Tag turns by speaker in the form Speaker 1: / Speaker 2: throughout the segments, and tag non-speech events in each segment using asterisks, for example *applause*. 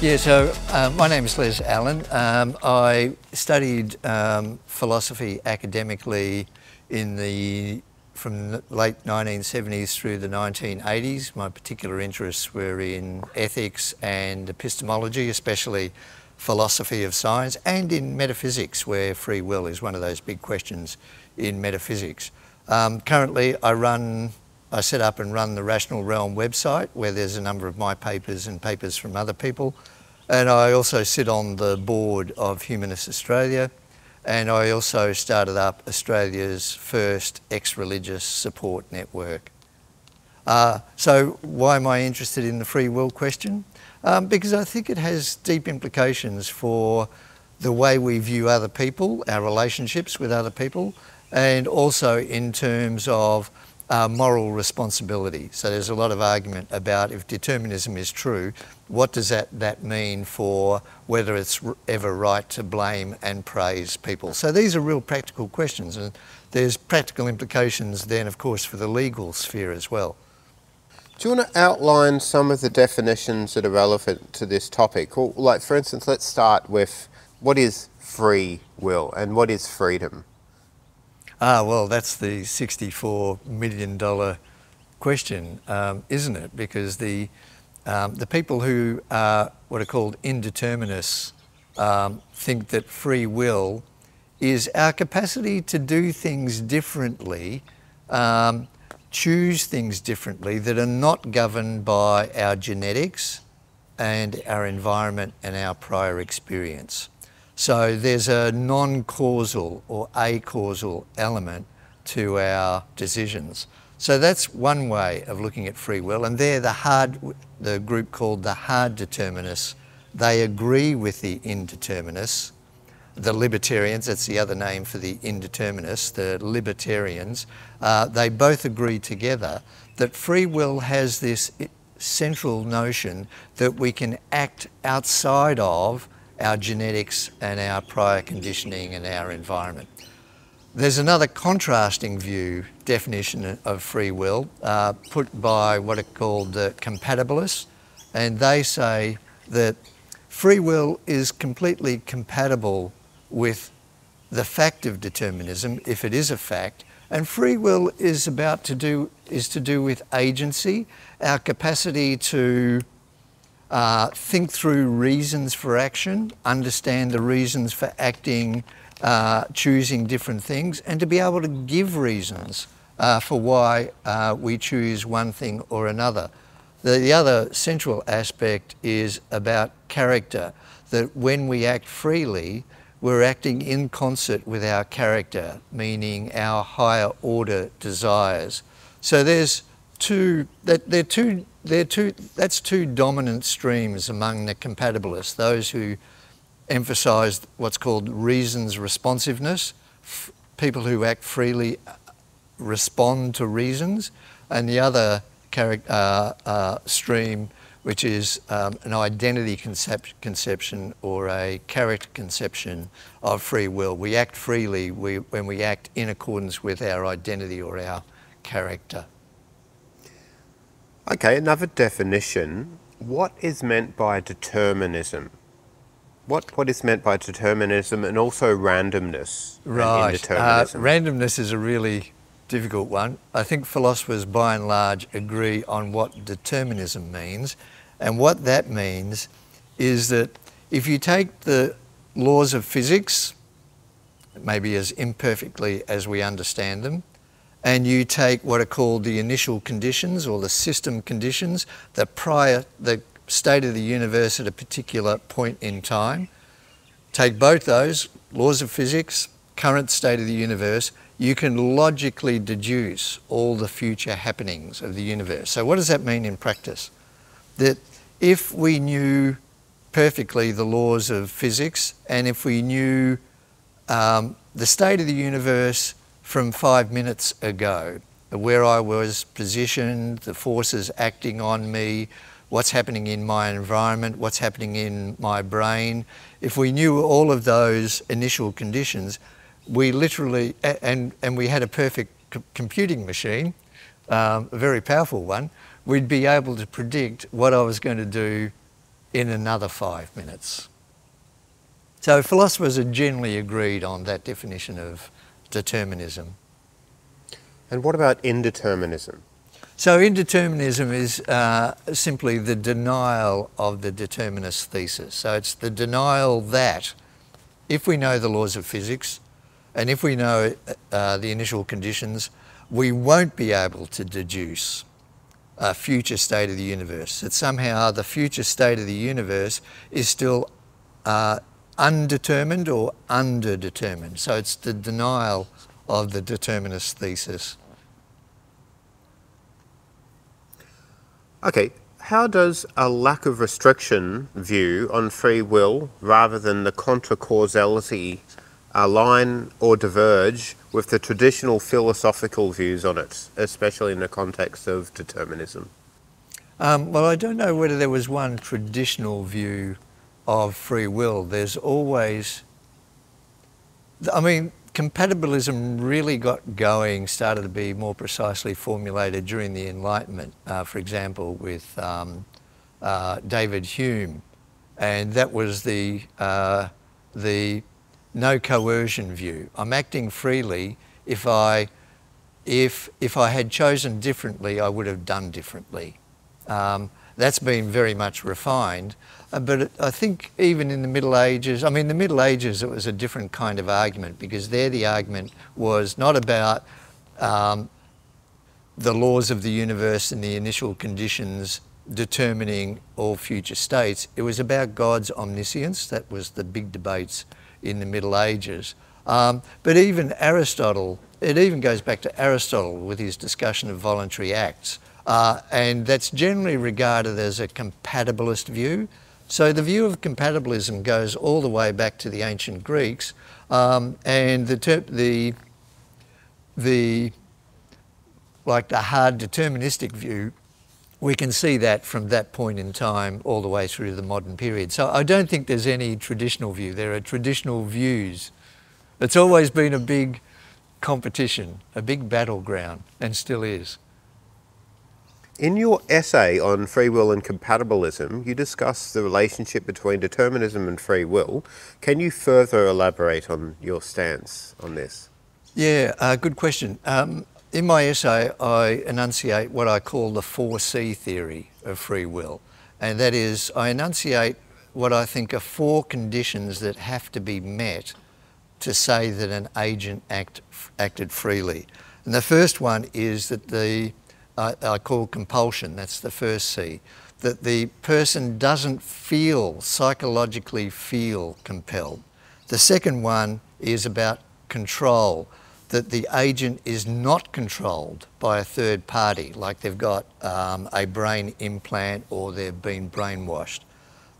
Speaker 1: Yeah, so um, my name is Les Allan. Um, I studied um, philosophy academically in the from the late 1970s through the 1980s. My particular interests were in ethics and epistemology, especially philosophy of science, and in metaphysics, where free will is one of those big questions in metaphysics. Um, currently, I run I set up and run the Rational Realm website where there's a number of my papers and papers from other people. And I also sit on the board of Humanist Australia. And I also started up Australia's first ex-religious support network. Uh, so why am I interested in the free will question? Um, because I think it has deep implications for the way we view other people, our relationships with other people, and also in terms of uh, moral responsibility. So there's a lot of argument about if determinism is true, what does that, that mean for whether it's ever right to blame and praise people? So these are real practical questions and there's practical implications then of course for the legal sphere as well.
Speaker 2: Do you want to outline some of the definitions that are relevant to this topic? like for instance, let's start with what is free will and what is freedom?
Speaker 1: Ah, well, that's the $64 million question, um, isn't it? Because the, um, the people who are what are called indeterminists um, think that free will is our capacity to do things differently, um, choose things differently that are not governed by our genetics and our environment and our prior experience. So there's a non-causal or a-causal element to our decisions. So that's one way of looking at free will, and they're the hard, the group called the hard determinists. They agree with the indeterminists. The libertarians, that's the other name for the indeterminists, the libertarians, uh, they both agree together that free will has this central notion that we can act outside of our genetics and our prior conditioning and our environment. There's another contrasting view, definition of free will, uh, put by what are called the compatibilists, and they say that free will is completely compatible with the fact of determinism, if it is a fact, and free will is about to do is to do with agency, our capacity to uh, think through reasons for action, understand the reasons for acting, uh, choosing different things, and to be able to give reasons uh, for why uh, we choose one thing or another. The, the other central aspect is about character, that when we act freely, we're acting in concert with our character, meaning our higher order desires. So there's two, that they're two they're two, that's two dominant streams among the compatibilists, those who emphasise what's called reasons responsiveness, people who act freely uh, respond to reasons, and the other uh, uh, stream, which is um, an identity concep conception or a character conception of free will. We act freely we, when we act in accordance with our identity or our character.
Speaker 2: Okay, another definition. What is meant by determinism? What, what is meant by determinism and also randomness
Speaker 1: right. Uh, randomness is a really difficult one. I think philosophers by and large agree on what determinism means. And what that means is that if you take the laws of physics, maybe as imperfectly as we understand them, and you take what are called the initial conditions or the system conditions, the prior, the state of the universe at a particular point in time. Take both those, laws of physics, current state of the universe, you can logically deduce all the future happenings of the universe. So what does that mean in practice? That if we knew perfectly the laws of physics and if we knew um, the state of the universe from five minutes ago, where I was positioned, the forces acting on me, what's happening in my environment, what's happening in my brain. If we knew all of those initial conditions, we literally, and, and we had a perfect computing machine, um, a very powerful one, we'd be able to predict what I was going to do in another five minutes. So philosophers are generally agreed on that definition of determinism.
Speaker 2: And what about indeterminism?
Speaker 1: So indeterminism is uh, simply the denial of the determinist thesis. So it's the denial that if we know the laws of physics and if we know uh, the initial conditions, we won't be able to deduce a future state of the universe. That somehow the future state of the universe is still uh, undetermined or underdetermined. So it's the denial of the determinist thesis.
Speaker 2: Okay, how does a lack of restriction view on free will rather than the contra causality align or diverge with the traditional philosophical views on it, especially in the context of determinism?
Speaker 1: Um, well, I don't know whether there was one traditional view of free will. There's always, I mean, compatibilism really got going, started to be more precisely formulated during the Enlightenment, uh, for example, with um, uh, David Hume. And that was the, uh, the no coercion view. I'm acting freely. If I, if, if I had chosen differently, I would have done differently. Um, that's been very much refined. Uh, but I think even in the Middle Ages, I mean, the Middle Ages, it was a different kind of argument because there the argument was not about um, the laws of the universe and the initial conditions determining all future states. It was about God's omniscience. That was the big debates in the Middle Ages. Um, but even Aristotle, it even goes back to Aristotle with his discussion of voluntary acts. Uh, and that's generally regarded as a compatibilist view. So the view of compatibilism goes all the way back to the ancient Greeks, um, and the, the, the, like the hard deterministic view, we can see that from that point in time all the way through the modern period. So I don't think there's any traditional view. There are traditional views. It's always been a big competition, a big battleground, and still is.
Speaker 2: In your essay on free will and compatibilism, you discuss the relationship between determinism and free will. Can you further elaborate on your stance on this?
Speaker 1: Yeah, uh, good question. Um, in my essay, I enunciate what I call the 4C theory of free will. And that is, I enunciate what I think are four conditions that have to be met to say that an agent act, acted freely. And the first one is that the I, I call compulsion, that's the first C, that the person doesn't feel, psychologically feel compelled. The second one is about control, that the agent is not controlled by a third party, like they've got um, a brain implant or they've been brainwashed.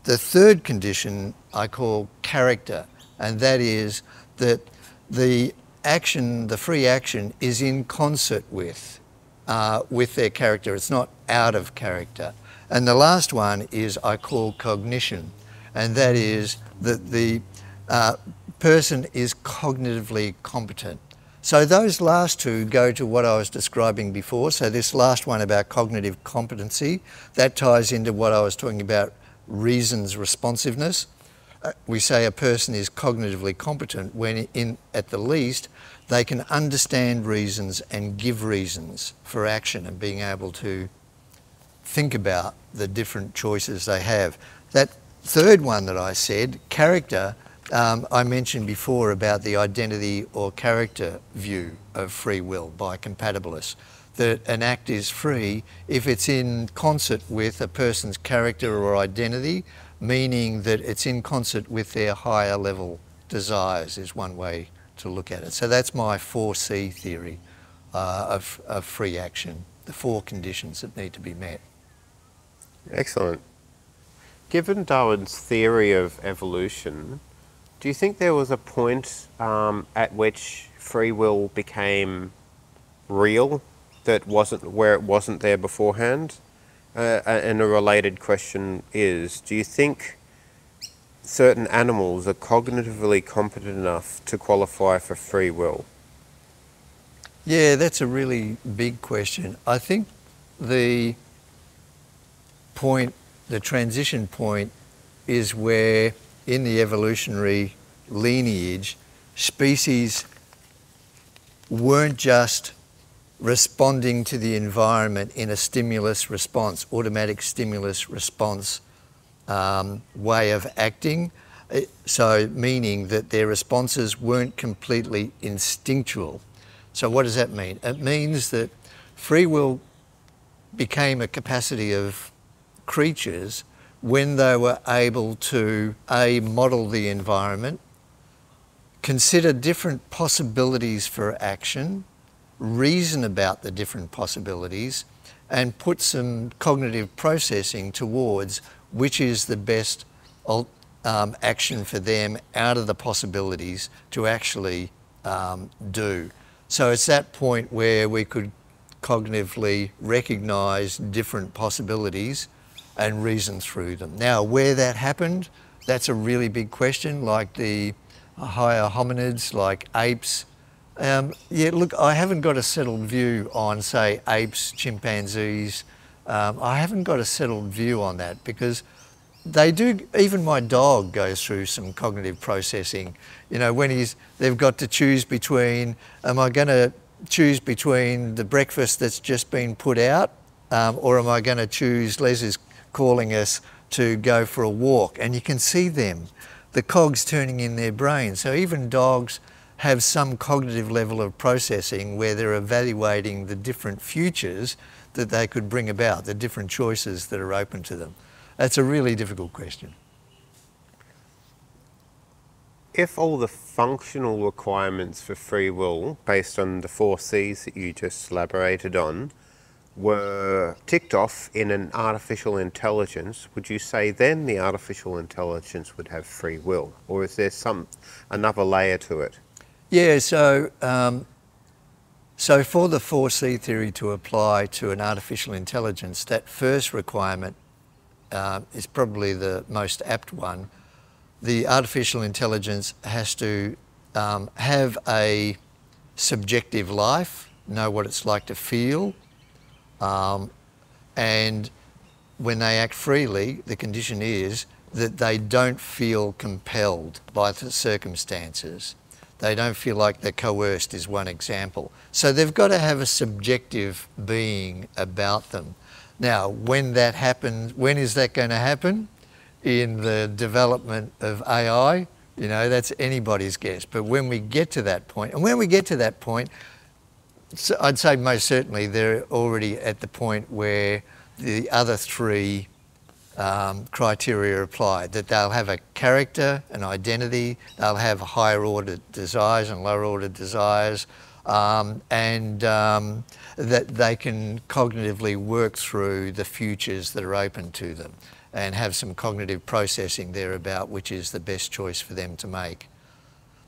Speaker 1: The third condition I call character, and that is that the action, the free action, is in concert with uh, with their character. It's not out of character. And the last one is I call cognition, and that is that the uh, person is cognitively competent. So those last two go to what I was describing before. So this last one about cognitive competency, that ties into what I was talking about reasons responsiveness. Uh, we say a person is cognitively competent when in, at the least they can understand reasons and give reasons for action and being able to think about the different choices they have. That third one that I said, character, um, I mentioned before about the identity or character view of free will by compatibilists. That an act is free if it's in concert with a person's character or identity, meaning that it's in concert with their higher level desires, is one way to look at it. So that's my 4C theory uh, of, of free action, the four conditions that need to be met.
Speaker 2: Excellent. Given Darwin's theory of evolution, do you think there was a point um, at which free will became real that wasn't where it wasn't there beforehand? Uh, and a related question is, do you think certain animals are cognitively competent enough to qualify for free will?
Speaker 1: Yeah, that's a really big question. I think the point, the transition point is where, in the evolutionary lineage, species weren't just responding to the environment in a stimulus response, automatic stimulus response um, way of acting. Uh, so, meaning that their responses weren't completely instinctual. So, what does that mean? It means that free will became a capacity of creatures when they were able to a model the environment consider different possibilities for action reason about the different possibilities and put some cognitive processing towards which is the best um, action for them out of the possibilities to actually um, do. So it's that point where we could cognitively recognize different possibilities and reason through them. Now, where that happened, that's a really big question, like the higher hominids, like apes. Um, yeah, look, I haven't got a settled view on, say, apes, chimpanzees. Um, I haven't got a settled view on that because they do, even my dog goes through some cognitive processing. You know, when he's, they've got to choose between, am I going to choose between the breakfast that's just been put out, um, or am I going to choose, Les is calling us to go for a walk? And you can see them, the cogs turning in their brain. So even dogs have some cognitive level of processing where they're evaluating the different futures that they could bring about, the different choices that are open to them. That's a really difficult question
Speaker 2: if all the functional requirements for free will, based on the four C's that you just elaborated on, were ticked off in an artificial intelligence, would you say then the artificial intelligence would have free will, or is there some another layer to it?
Speaker 1: Yeah, so um, so for the 4C theory to apply to an artificial intelligence, that first requirement uh, is probably the most apt one the artificial intelligence has to um, have a subjective life, know what it's like to feel, um, and when they act freely, the condition is that they don't feel compelled by the circumstances. They don't feel like they're coerced, is one example. So they've got to have a subjective being about them. Now, when that happens, when is that going to happen? in the development of AI, you know, that's anybody's guess. But when we get to that point, and when we get to that point, I'd say most certainly they're already at the point where the other three um, criteria applied, that they'll have a character, an identity, they'll have higher order desires and lower order desires, um, and um, that they can cognitively work through the futures that are open to them and have some cognitive processing there about which is the best choice for them to make.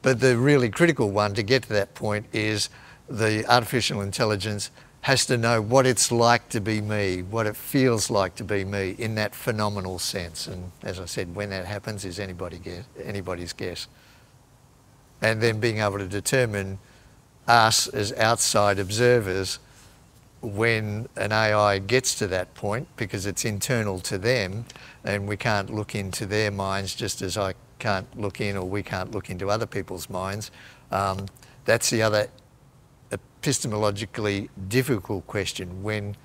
Speaker 1: But the really critical one to get to that point is the artificial intelligence has to know what it's like to be me, what it feels like to be me in that phenomenal sense. And as I said, when that happens is anybody guess, anybody's guess. And then being able to determine us as outside observers when an AI gets to that point because it's internal to them and we can't look into their minds just as I can't look in or we can't look into other people's minds. Um, that's the other epistemologically difficult question when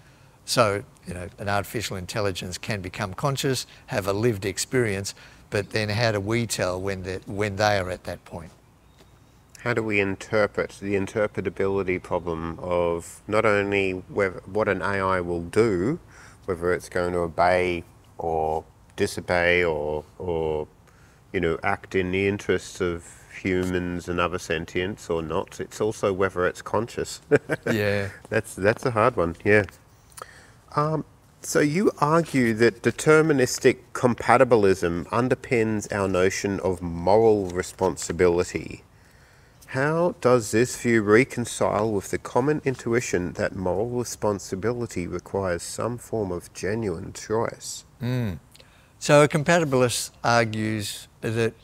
Speaker 1: so you know an artificial intelligence can become conscious have a lived experience but then how do we tell when when they are at that point?
Speaker 2: How do we interpret the interpretability problem of not only whether, what an AI will do, whether it's going to obey or disobey or, or you know, act in the interests of humans and other sentients or not. It's also whether it's conscious. *laughs*
Speaker 1: yeah.
Speaker 2: That's, that's a hard one, yeah. Um, so you argue that deterministic compatibilism underpins our notion of moral responsibility. How does this view reconcile with the common intuition that moral responsibility requires some form of genuine choice?
Speaker 1: Mm. So a compatibilist argues that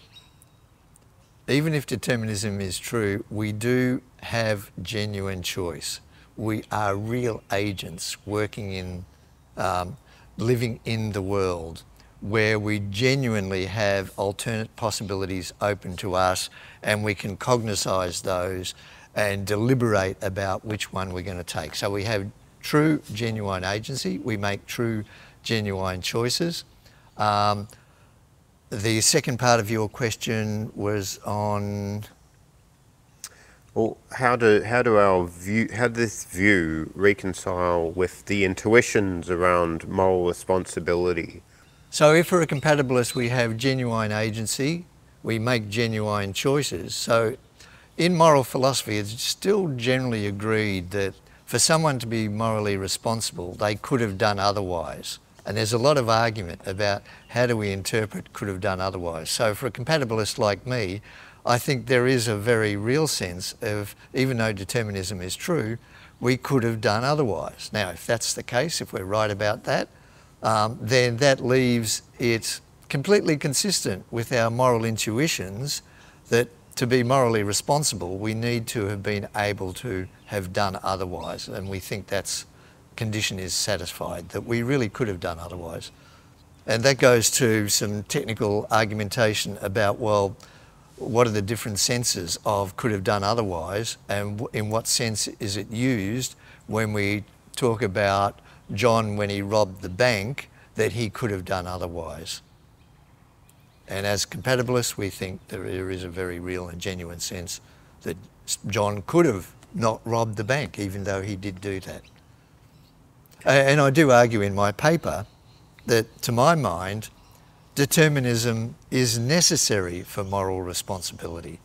Speaker 1: even if determinism is true, we do have genuine choice. We are real agents working in, um, living in the world. where we genuinely have alternate possibilities open to us and we can cognise those and deliberate about which one we're going to take. So we have true, genuine agency. We make true, genuine choices. Um, the second part of your question was on.
Speaker 2: Well, how do how do our view how does this view reconcile with the intuitions around moral responsibility?
Speaker 1: So, if we're a compatibilist, we have genuine agency, we make genuine choices. So, in moral philosophy, it's still generally agreed that for someone to be morally responsible, they could have done otherwise. And there's a lot of argument about how do we interpret could have done otherwise. So for a compatibilist like me, I think there is a very real sense of, even though determinism is true, we could have done otherwise. Now, if that's the case, if we're right about that, um, then that leaves it completely consistent with our moral intuitions that to be morally responsible, we need to have been able to have done otherwise. And we think that's condition is satisfied, that we really could have done otherwise. And that goes to some technical argumentation about, well, what are the different senses of could have done otherwise, and in what sense is it used when we talk about John when he robbed the bank that he could have done otherwise. And as compatibilists, we think there is a very real and genuine sense that John could have not robbed the bank, even though he did do that. And I do argue in my paper that, to my mind, determinism is necessary for moral responsibility.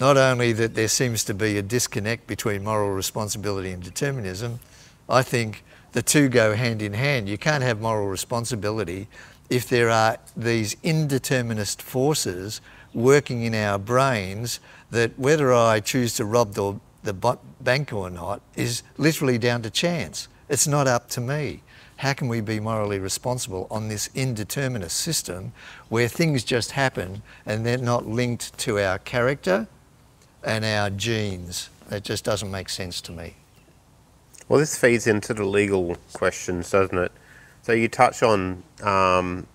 Speaker 1: Not only that there seems to be a disconnect between moral responsibility and determinism, I think the two go hand in hand. You can't have moral responsibility if there are these indeterminist forces working in our brains that whether I choose to rob the, the bank or not is literally down to chance. It's not up to me. How can we be morally responsible on this indeterminate system where things just happen and they're not linked to our character and our genes? That just doesn't make sense to me.
Speaker 2: Well, this feeds into the legal questions, doesn't it? So you touch on um,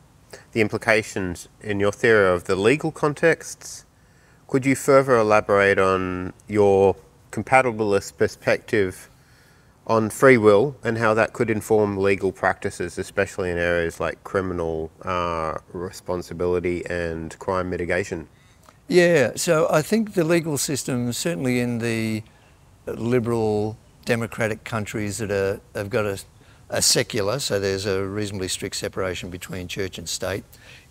Speaker 2: the implications in your theory of the legal contexts. Could you further elaborate on your compatibilist perspective on free will and how that could inform legal practices, especially in areas like criminal uh, responsibility and crime mitigation.
Speaker 1: Yeah, so I think the legal system, certainly in the liberal democratic countries that are, have got a, a secular, so there's a reasonably strict separation between church and state.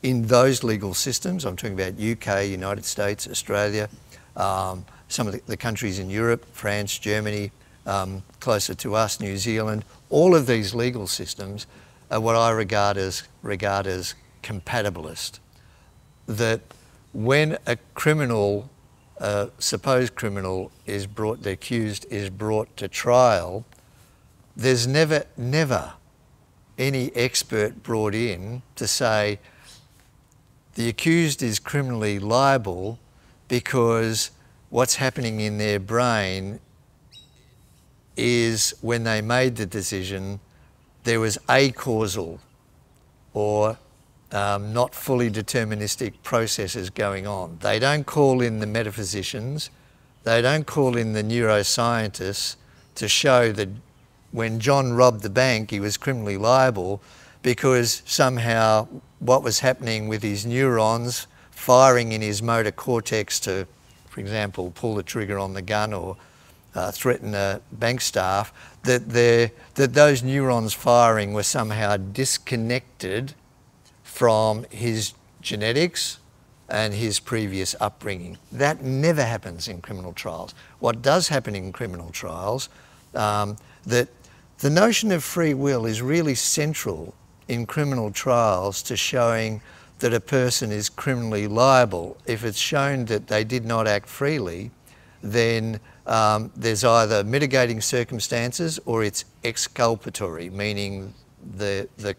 Speaker 1: In those legal systems, I'm talking about UK, United States, Australia, um, some of the, the countries in Europe, France, Germany, um, closer to us, New Zealand. All of these legal systems are what I regard as, regard as compatibilist. That when a criminal, a supposed criminal, is brought, the accused is brought to trial, there's never, never any expert brought in to say the accused is criminally liable because what's happening in their brain is when they made the decision, there was a causal or um, not fully deterministic processes going on. They don't call in the metaphysicians, they don't call in the neuroscientists to show that when John robbed the bank, he was criminally liable because somehow what was happening with his neurons firing in his motor cortex to, for example, pull the trigger on the gun or uh, threaten a bank staff, that, that those neurons firing were somehow disconnected from his genetics and his previous upbringing. That never happens in criminal trials. What does happen in criminal trials, um, that the notion of free will is really central in criminal trials to showing that a person is criminally liable. If it's shown that they did not act freely, then um, there's either mitigating circumstances or it's exculpatory, meaning the, the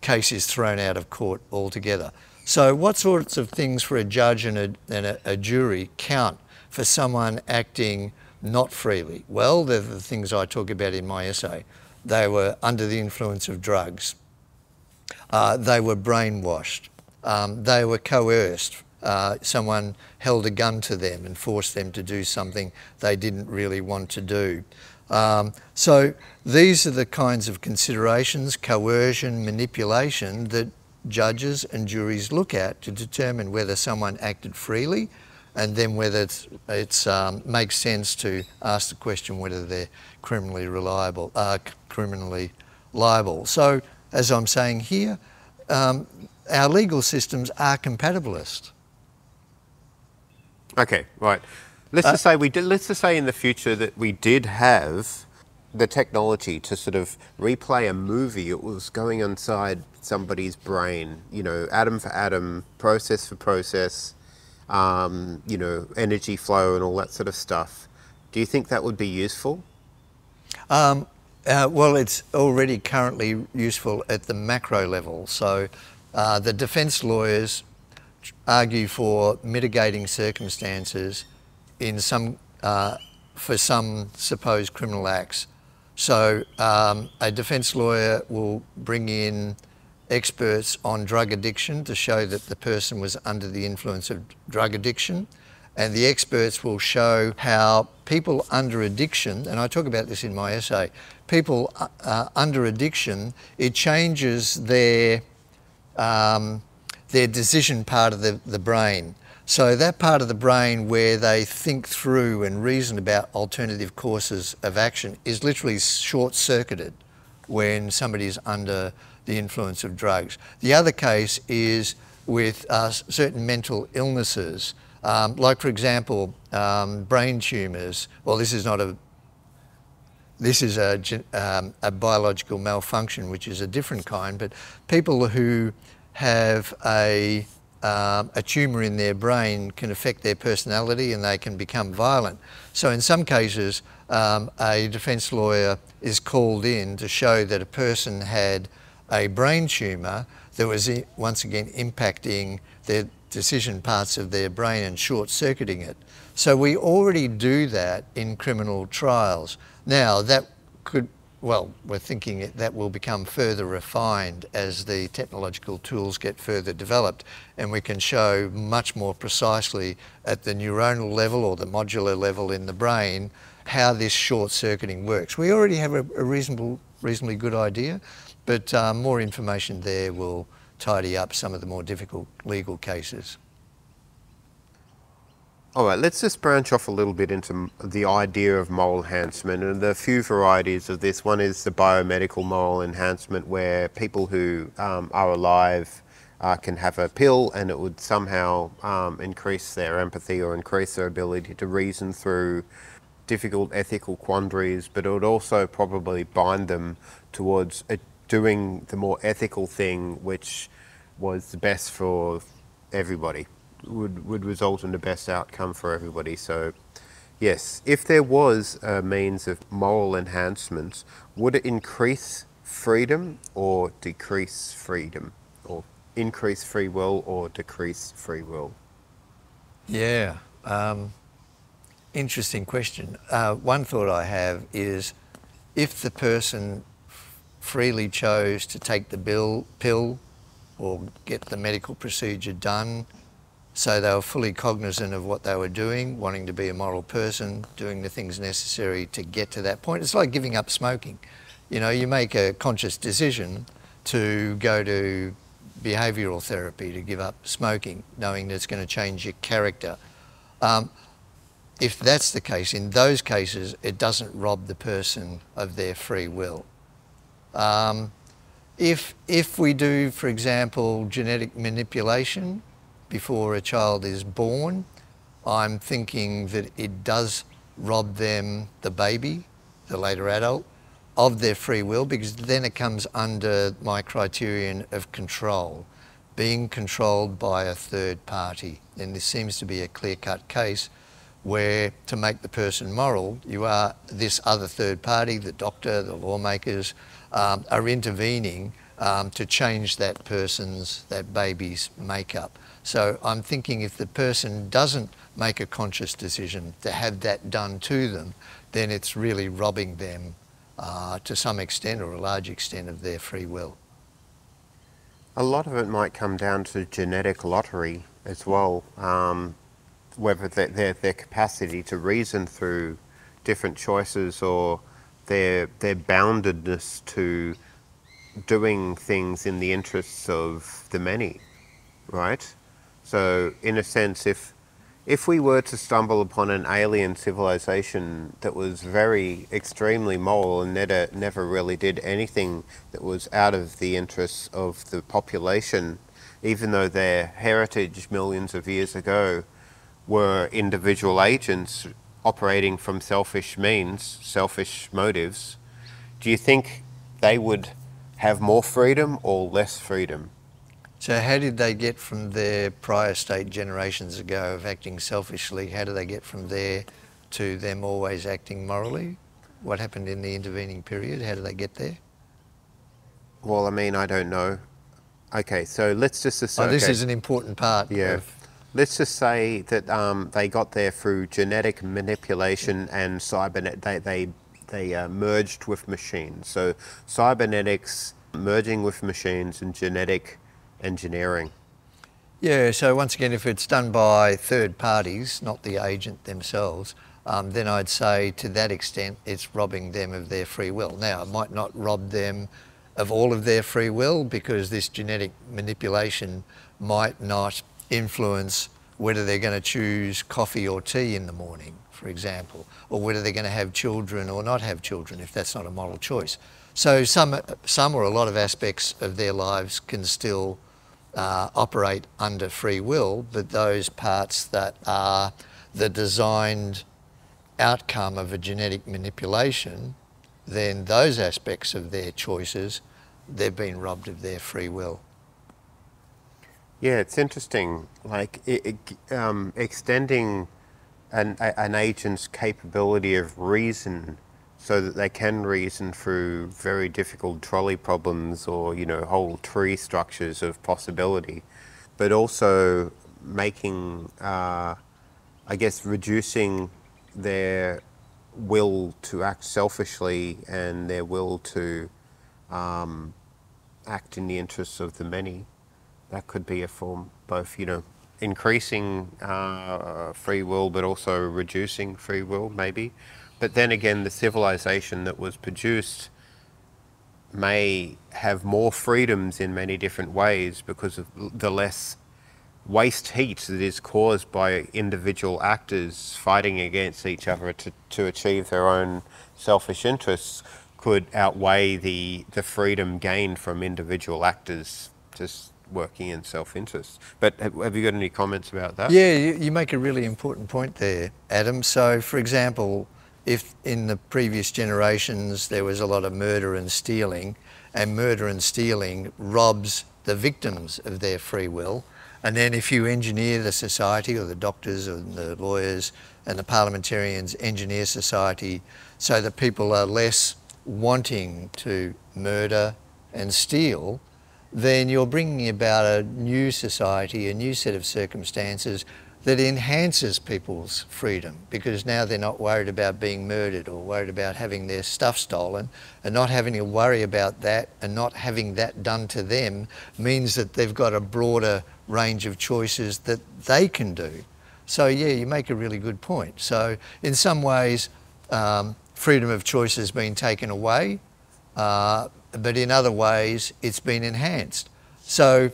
Speaker 1: case is thrown out of court altogether. So what sorts of things for a judge and a, and a, a jury count for someone acting not freely? Well, they're the things I talk about in my essay. They were under the influence of drugs. Uh, they were brainwashed. Um, they were coerced. Uh, someone held a gun to them and forced them to do something they didn't really want to do. Um, so these are the kinds of considerations, coercion, manipulation, that judges and juries look at to determine whether someone acted freely and then whether it it's um, makes sense to ask the question whether they're criminally reliable, uh, criminally liable. So, as I'm saying here, um, our legal systems are compatibilist.
Speaker 2: Okay, right. Let's uh, just say we did. Let's just say in the future that we did have the technology to sort of replay a movie. It was going inside somebody's brain. You know, atom for atom, process for process um, you know, energy flow and all that sort of stuff. Do you think that would be useful?
Speaker 1: Um, uh, well, it's already currently useful at the macro level. So uh, the defence lawyers argue for mitigating circumstances in some, uh, for some supposed criminal acts. So um, a defence lawyer will bring in experts on drug addiction to show that the person was under the influence of drug addiction. And the experts will show how people under addiction, and I talk about this in my essay, people uh, uh under addiction, it changes their, um, their decision part of the, the brain. So that part of the brain where they think through and reason about alternative courses of action is literally short-circuited when somebody is under the influence of drugs. The other case is with uh, certain mental illnesses, um, like for example, um, brain tumours. Well, this is not a this is a, um, a biological malfunction, which is a different kind, but people who have a, um, a tumour in their brain can affect their personality and they can become violent. So in some cases, um, a defence lawyer is called in to show that a person had a brain tumour that was once again impacting their decision parts of their brain and short-circuiting it. So we already do that in criminal trials. Now that could, well, we're thinking that will become further refined as the technological tools get further developed and we can show much more precisely at the neuronal level or the modular level in the brain how this short-circuiting works. We already have a, a reasonable, reasonably good idea, but um, more information there will tidy up some of the more difficult legal cases.
Speaker 2: All right, let's just branch off a little bit into the idea of moral enhancement. And there are a few varieties of this. One is the biomedical moral enhancement, where people who um, are alive uh, can have a pill and it would somehow um, increase their empathy or increase their ability to reason through difficult ethical quandaries, but it would also probably bind them towards a doing the more ethical thing, which was the best for everybody, would, would result in the best outcome for everybody. So, yes, if there was a means of moral enhancement, would it increase freedom or decrease freedom? Or increase free will or decrease free will?
Speaker 1: Yeah, um, interesting question. Uh, one thought I have is if the person freely chose to take the bill, pill or get the medical procedure done. So they were fully cognizant of what they were doing, wanting to be a moral person, doing the things necessary to get to that point. It's like giving up smoking. You know, you make a conscious decision to go to behavioural therapy to give up smoking, knowing that it's going to change your character. Um, if that's the case, in those cases, it doesn't rob the person of their free will. Um, if, if we do, for example, genetic manipulation before a child is born, I'm thinking that it does rob them, the baby, the later adult, of their free will because then it comes under my criterion of control, being controlled by a third party. And this seems to be a clear-cut case where to make the person moral, you are this other third party, the doctor, the lawmakers, um, are intervening um, to change that person's, that baby's makeup. So I'm thinking if the person doesn't make a conscious decision to have that done to them, then it's really robbing them uh, to some extent or a large extent of their free will.
Speaker 2: A lot of it might come down to genetic lottery as well, um, whether their, their, capacity to reason through different choices or their, their boundedness to doing things in the interests of the many, right? So, in a sense, if if we were to stumble upon an alien civilization that was very extremely moral and never, never really did anything that was out of the interests of the population, even though their heritage millions of years ago were individual agents operating from selfish means, selfish motives, do you think they would have more freedom or less freedom?
Speaker 1: So how did they get from their prior state generations ago of acting selfishly, how do they get from there to them always acting morally? What happened in the intervening period? How do they get there?
Speaker 2: Well, I mean, I don't know. Okay, so let's just assume.
Speaker 1: Oh, this
Speaker 2: okay.
Speaker 1: is an important part.
Speaker 2: Yeah. Let's just say that um, they got there through genetic manipulation and cybernet. They they they uh, merged with machines. So cybernetics merging with machines and genetic engineering.
Speaker 1: Yeah, so once again, if it's done by third parties, not the agent themselves, um, then I'd say to that extent it's robbing them of their free will. Now, it might not rob them of all of their free will because this genetic manipulation might not influence whether they're going to choose coffee or tea in the morning, for example, or whether they're going to have children or not have children if that's not a moral choice. So some, some or a lot of aspects of their lives can still uh, operate under free will, but those parts that are the designed outcome of a genetic manipulation, then those aspects of their choices, they've been robbed of their free will.
Speaker 2: Yeah, it's interesting. Like it, it, um, extending an, an agent's capability of reason so that they can reason through very difficult trolley problems or you know whole tree structures of possibility, but also making, uh, I guess, reducing their will to act selfishly and their will to um, act in the interests of the many. That could be a form, both you know, increasing uh, free will, but also reducing free will, maybe. But then again, the civilization that was produced may have more freedoms in many different ways because of the less waste heat that is caused by individual actors fighting against each other to, to achieve their own selfish interests could outweigh the, the freedom gained from individual actors just working in self-interest. But have, you got any comments about that?
Speaker 1: Yeah, you, you make a really important point there, Adam. So, for example, if in the previous generations there was a lot of murder and stealing, and murder and stealing robs the victims of their free will, and then if you engineer the society, or the doctors, or the lawyers, and the parliamentarians engineer society so that people are less wanting to murder and steal, then you're bringing about a new society, a new set of circumstances that enhances people's freedom because now they're not worried about being murdered or worried about having their stuff stolen and not having to worry about that and not having that done to them means that they've got a broader range of choices that they can do. So yeah, you make a really good point. So in some ways, um, freedom of choice has been taken away, uh, but in other ways, it's been enhanced. So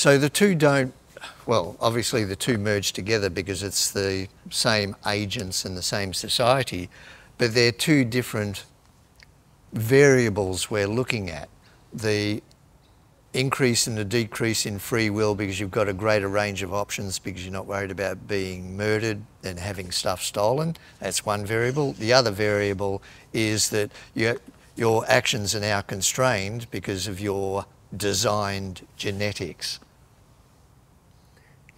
Speaker 1: So the two don't, well, obviously the two merge together because it's the same agents and the same society, but they're two different variables we're looking at. The increase and the decrease in free will because you've got a greater range of options because you're not worried about being murdered and having stuff stolen. That's one variable. The other variable is that you, your actions are now constrained because of your designed genetics.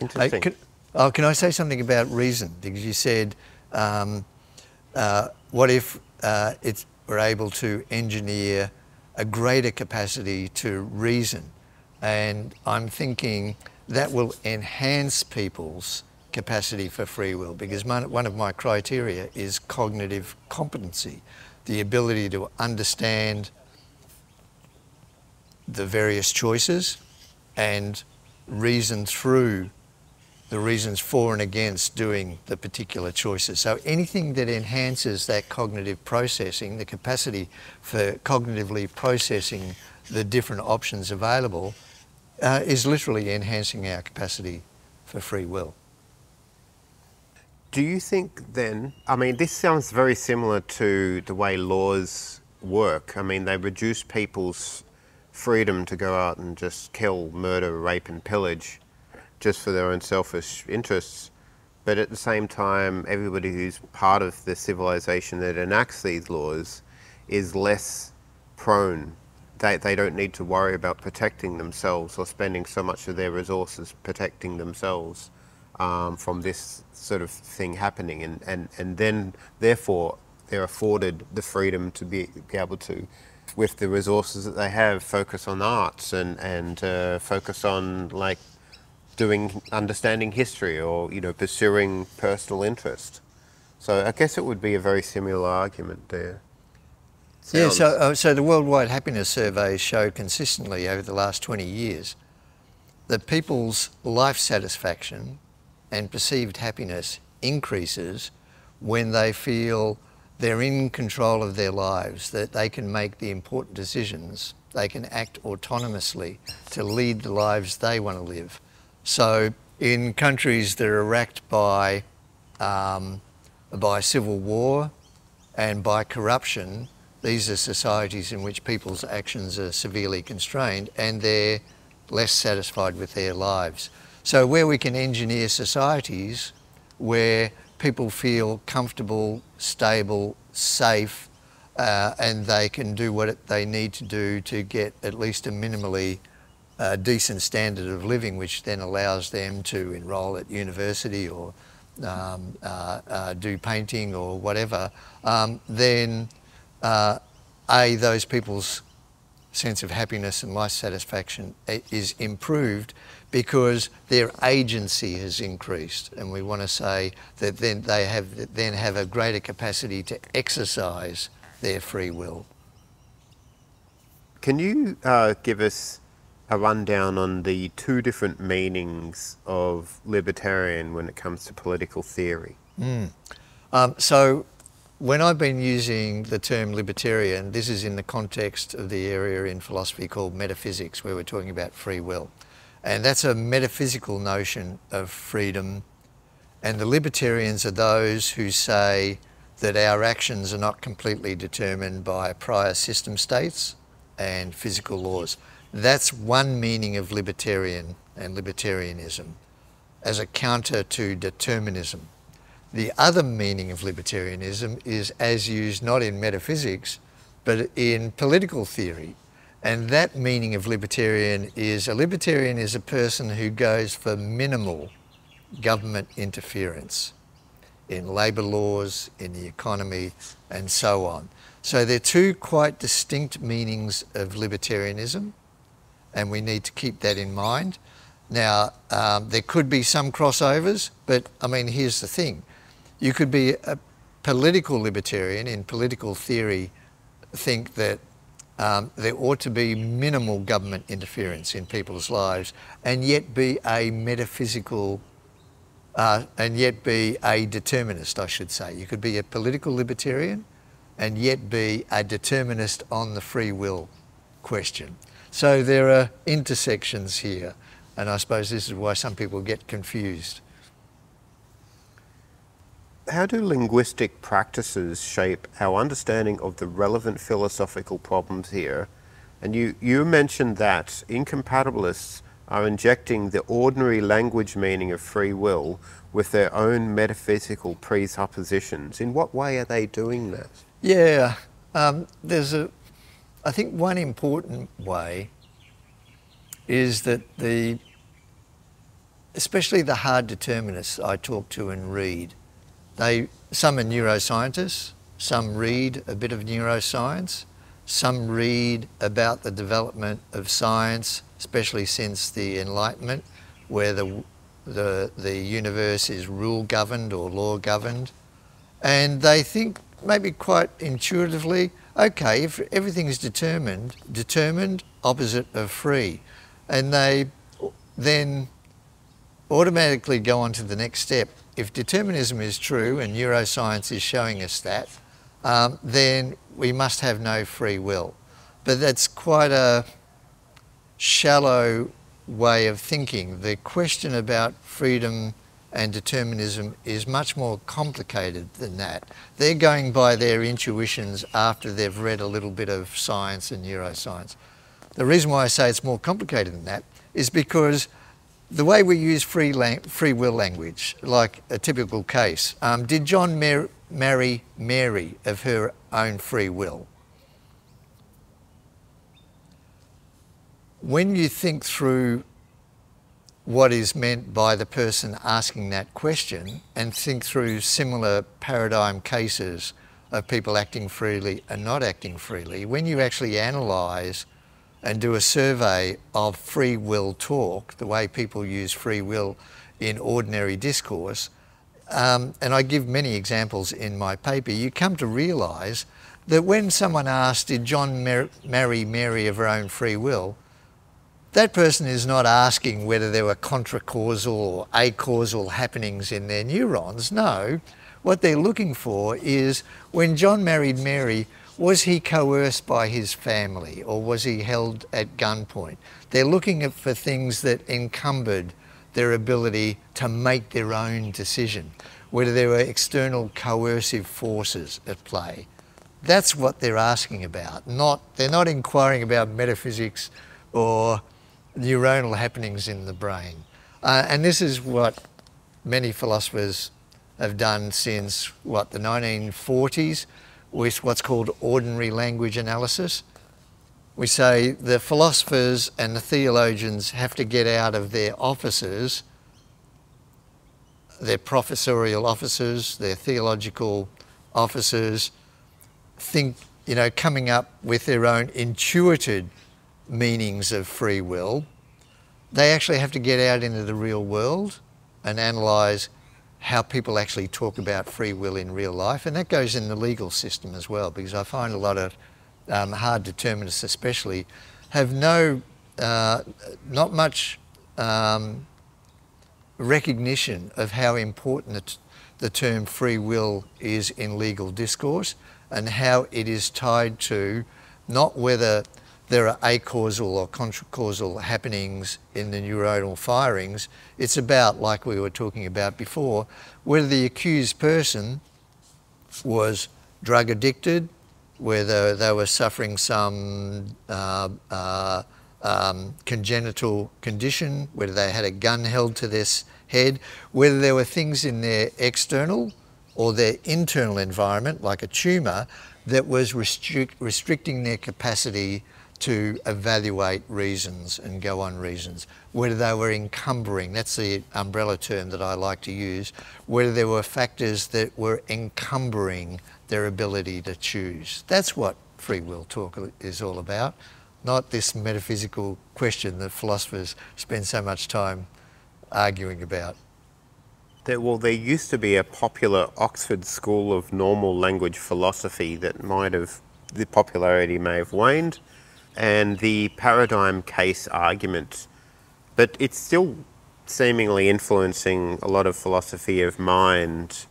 Speaker 2: Interesting.
Speaker 1: can, oh, can I say something about reason? Because you said, um, uh, what if uh, it's, we're able to engineer a greater capacity to reason? And I'm thinking that will enhance people's capacity for free will because one of my criteria is cognitive competency, the ability to understand the various choices and reason through the reasons for and against doing the particular choices. So anything that enhances that cognitive processing, the capacity for cognitively processing the different options available, uh, is literally enhancing our capacity for free will.
Speaker 2: Do you think then, I mean, this sounds very similar to the way laws work. I mean, they reduce people's freedom to go out and just kill, murder, rape, and pillage just for their own selfish interests. But at the same time, everybody who's part of the civilization that enacts these laws is less prone. They, they don't need to worry about protecting themselves or spending so much of their resources protecting themselves um, from this sort of thing happening. And, and, and then, therefore, they're afforded the freedom to be, be able to, with the resources that they have, focus on arts and, and uh, focus on like doing understanding history or you know pursuing personal interest. So I guess it would be a very similar argument there.
Speaker 1: Sounds yeah, so, uh, so the Worldwide Happiness Surveys show consistently over the last 20 years that people's life satisfaction and perceived happiness increases when they feel they're in control of their lives, that they can make the important decisions, they can act autonomously to lead the lives they want to live. So in countries that are racked by, um, by civil war and by corruption, these are societies in which people's actions are severely constrained and they're less satisfied with their lives. So where we can engineer societies where people feel comfortable, stable, safe, uh, and they can do what they need to do to get at least a minimally a decent standard of living, which then allows them to enrol at university or um, uh, uh, do painting or whatever, um, then uh, A, those people's sense of happiness and life satisfaction is improved because their agency has increased and we want to say that then they have then have a greater capacity to exercise their free will.
Speaker 2: Can you uh, give us a rundown on the two different meanings of libertarian when it comes to political theory.
Speaker 1: Mm. Um, so, when I've been using the term libertarian, this is in the context of the area in philosophy called metaphysics, where we're talking about free will. And that's a metaphysical notion of freedom. And the libertarians are those who say that our actions are not completely determined by prior system states and physical laws. That's one meaning of libertarian and libertarianism as a counter to determinism. The other meaning of libertarianism is as used not in metaphysics, but in political theory. And that meaning of libertarian is a libertarian is a person who goes for minimal government interference in labour laws, in the economy, and so on. So they're two quite distinct meanings of libertarianism and we need to keep that in mind. Now, um, there could be some crossovers, but I mean, here's the thing. You could be a political libertarian in political theory, think that um, there ought to be minimal government interference in people's lives, and yet be a metaphysical, uh, and yet be a determinist, I should say. You could be a political libertarian and yet be a determinist on the free will question. So there are intersections here, and I suppose this is why some people get confused.
Speaker 2: How do linguistic practices shape our understanding of the relevant philosophical problems here? And you, you mentioned that incompatibilists are injecting the ordinary language meaning of free will with their own metaphysical presuppositions. In what way are they doing that?
Speaker 1: Yeah, um, there's a I think one important way is that the, especially the hard determinists I talk to and read, they, some are neuroscientists, some read a bit of neuroscience, some read about the development of science, especially since the Enlightenment, where the, the, the universe is rule governed or law governed. And they think maybe quite intuitively okay, if everything is determined, determined opposite of free, and they then automatically go on to the next step. If determinism is true, and neuroscience is showing us that, um, then we must have no free will. But that's quite a shallow way of thinking. The question about freedom and determinism is much more complicated than that. They're going by their intuitions after they've read a little bit of science and neuroscience. The reason why I say it's more complicated than that is because the way we use free, free will language, like a typical case, um, did John mar marry Mary of her own free will? When you think through what is meant by the person asking that question and think through similar paradigm cases of people acting freely and not acting freely, when you actually analyse and do a survey of free will talk, the way people use free will in ordinary discourse, um, and I give many examples in my paper, you come to realise that when someone asks, did John mar marry Mary of her own free will, that person is not asking whether there were contra-causal or acausal happenings in their neurons. No, what they're looking for is when John married Mary, was he coerced by his family or was he held at gunpoint? They're looking for things that encumbered their ability to make their own decision, whether there were external coercive forces at play. That's what they're asking about. Not, they're not inquiring about metaphysics or neuronal happenings in the brain. Uh, and this is what many philosophers have done since, what, the 1940s, with what's called ordinary language analysis. We say the philosophers and the theologians have to get out of their offices, their professorial offices, their theological offices, think, you know, coming up with their own intuited meanings of free will, they actually have to get out into the real world and analyse how people actually talk about free will in real life. And that goes in the legal system as well, because I find a lot of um, hard determinists especially have no, uh, not much um, recognition of how important the term free will is in legal discourse and how it is tied to not whether there are acausal or contracausal happenings in the neuronal firings. It's about, like we were talking about before, whether the accused person was drug addicted, whether they were suffering some uh, uh, um, congenital condition, whether they had a gun held to their head, whether there were things in their external or their internal environment, like a tumour, that was restric restricting their capacity to evaluate reasons and go on reasons, whether they were encumbering, that's the umbrella term that I like to use, whether there were factors that were encumbering their ability to choose. That's what free will talk is all about, not this metaphysical question that philosophers spend so much time arguing about.
Speaker 2: There, well, there used to be a popular Oxford School of Normal Language Philosophy that might have, the popularity may have waned and the paradigm case argument, but it's still seemingly influencing a lot of philosophy of mind.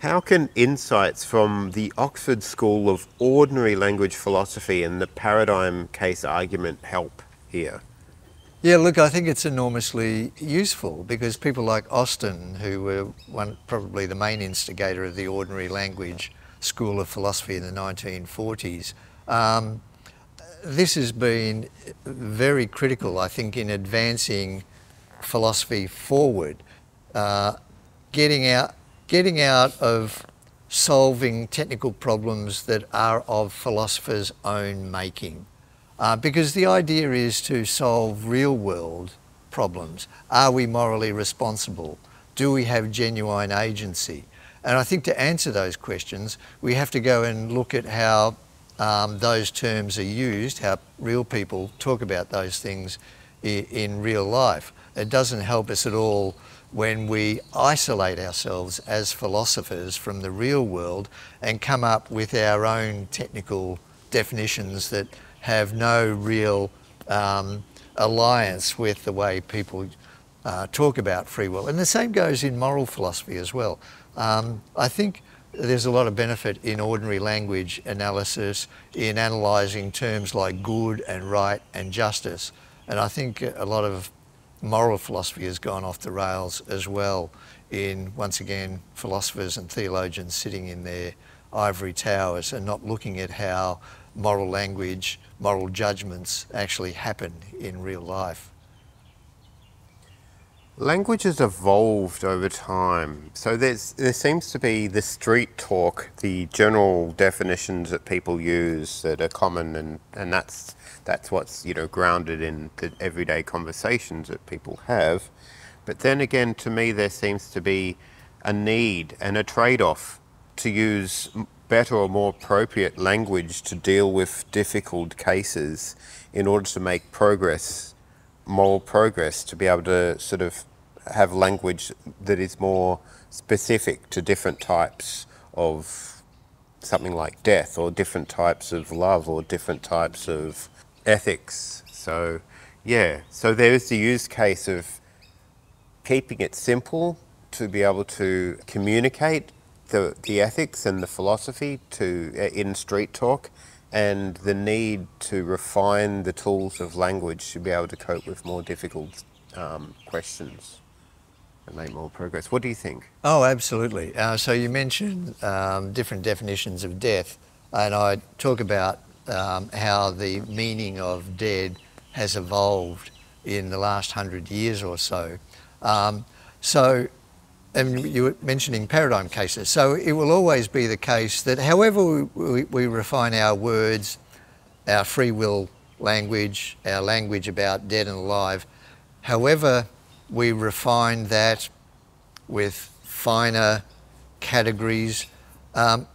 Speaker 2: How can insights from the Oxford School of Ordinary Language Philosophy and the paradigm case argument help here?
Speaker 1: Yeah, look, I think it's enormously useful because people like Austin, who were one, probably the main instigator of the ordinary language school of philosophy in the 1940s, um, this has been very critical, I think, in advancing philosophy forward, uh, getting out, getting out of solving technical problems that are of philosophers' own making. Uh, because the idea is to solve real world problems. Are we morally responsible? Do we have genuine agency? And I think to answer those questions, we have to go and look at how um, those terms are used, how real people talk about those things in, real life. It doesn't help us at all when we isolate ourselves as philosophers from the real world and come up with our own technical definitions that have no real um, alliance with the way people uh, talk about free will. And the same goes in moral philosophy as well. Um, I think there's a lot of benefit in ordinary language analysis in analysing terms like good and right and justice. And I think a lot of moral philosophy has gone off the rails as well in, once again, philosophers and theologians sitting in their ivory towers and not looking at how moral language, moral judgments actually happen in real life.
Speaker 2: Language has evolved over time. So there's, there seems to be the street talk, the general definitions that people use that are common, and, and that's, that's what's you know grounded in the everyday conversations that people have. But then again, to me, there seems to be a need and a trade off to use better or more appropriate language to deal with difficult cases in order to make progress moral progress to be able to sort of have language that is more specific to different types of something like death or different types of love or different types of ethics. So, yeah, so there is the use case of keeping it simple to be able to communicate the, the ethics and the philosophy to uh, in street talk and the need to refine the tools of language to be able to cope with more difficult um, questions and make more progress. What do you think?
Speaker 1: Oh, absolutely. Uh, so you mentioned um, different definitions of death, and I talk about um, how the meaning of dead has evolved in the last hundred years or so. Um, so and you were mentioning paradigm cases. So it will always be the case that however we, we, refine our words, our free will language, our language about dead and alive, however we refine that with finer categories, um,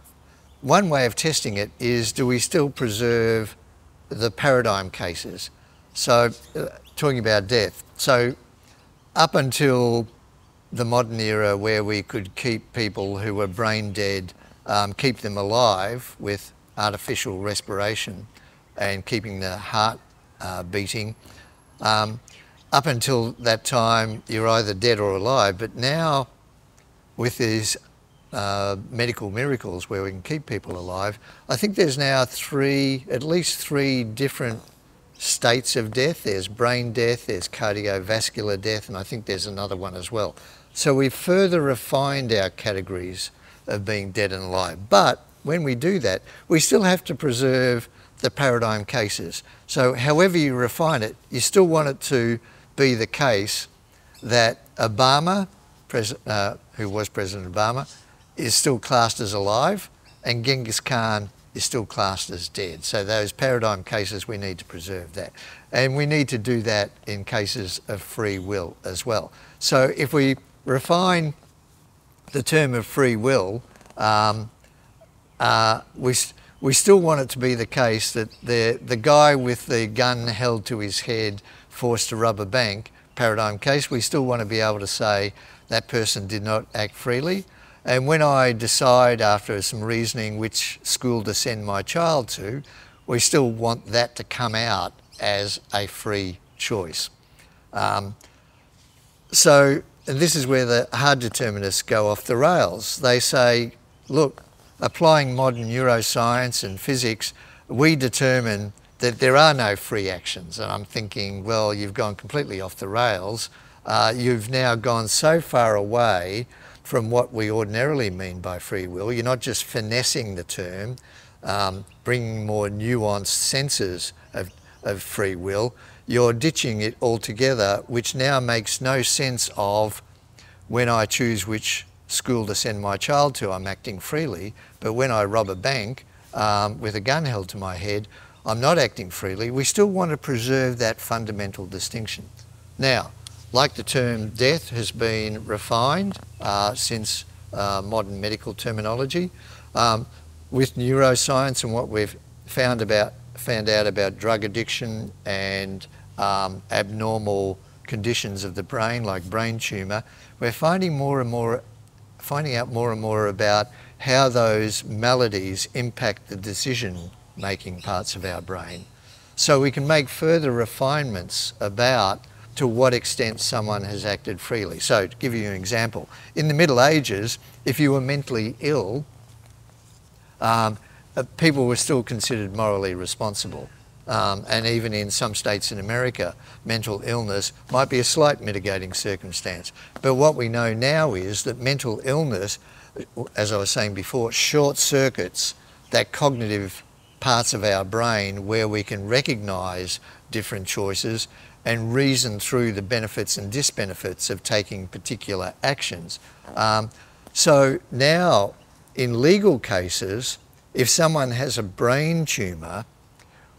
Speaker 1: one way of testing it is do we still preserve the paradigm cases? So uh, talking about death. So up until the modern era where we could keep people who were brain dead, um, keep them alive with artificial respiration and keeping the heart uh, beating. Um, up until that time, you're either dead or alive, but now with these uh, medical miracles where we can keep people alive, I think there's now three, at least three different states of death. There's brain death, there's cardiovascular death, and I think there's another one as well. So we've further refined our categories of being dead and alive. But when we do that, we still have to preserve the paradigm cases. So however you refine it, you still want it to be the case that Obama, uh, who was President Obama, is still classed as alive and Genghis Khan is still classed as dead. So those paradigm cases, we need to preserve that. And we need to do that in cases of free will as well. So if we refine the term of free will, um, uh, we, we still want it to be the case that the, the guy with the gun held to his head forced to rob a bank, paradigm case, we still want to be able to say that person did not act freely. And when I decide after some reasoning which school to send my child to, we still want that to come out as a free choice. Um, so and this is where the hard determinists go off the rails. They say, look, applying modern neuroscience and physics, we determine that there are no free actions. And I'm thinking, well, you've gone completely off the rails. Uh, you've now gone so far away from what we ordinarily mean by free will. You're not just finessing the term, um, bringing more nuanced senses of, of free will you're ditching it altogether, which now makes no sense of when I choose which school to send my child to, I'm acting freely, but when I rob a bank um, with a gun held to my head, I'm not acting freely. We still want to preserve that fundamental distinction. Now, like the term death has been refined uh, since uh, modern medical terminology, um, with neuroscience and what we've found about found out about drug addiction and um, abnormal conditions of the brain, like brain tumour, we're finding more and more, finding out more and more about how those maladies impact the decision-making parts of our brain. So we can make further refinements about to what extent someone has acted freely. So to give you an example, in the Middle Ages, if you were mentally ill, um, people were still considered morally responsible. Um, and even in some states in America, mental illness might be a slight mitigating circumstance. But what we know now is that mental illness, as I was saying before, short circuits that cognitive parts of our brain where we can recognise different choices and reason through the benefits and disbenefits of taking particular actions. Um, so now, in legal cases, if someone has a brain tumour,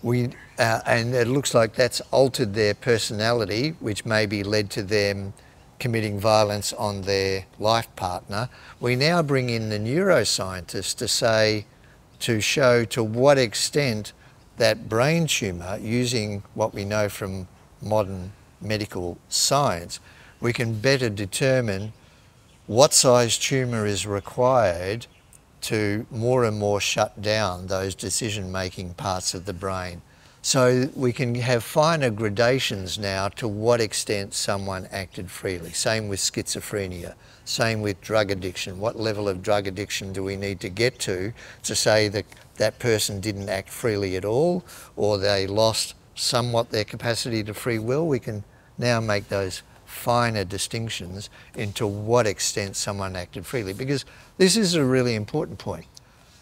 Speaker 1: we, uh, and it looks like that's altered their personality, which maybe led to them committing violence on their life partner, we now bring in the neuroscientists to say, to show to what extent that brain tumour, using what we know from modern medical science, we can better determine what size tumour is required to more and more shut down those decision-making parts of the brain. So we can have finer gradations now to what extent someone acted freely. Same with schizophrenia, same with drug addiction. What level of drug addiction do we need to get to to say that that person didn't act freely at all or they lost somewhat their capacity to free will? We can now make those finer distinctions into what extent someone acted freely because this is a really important point.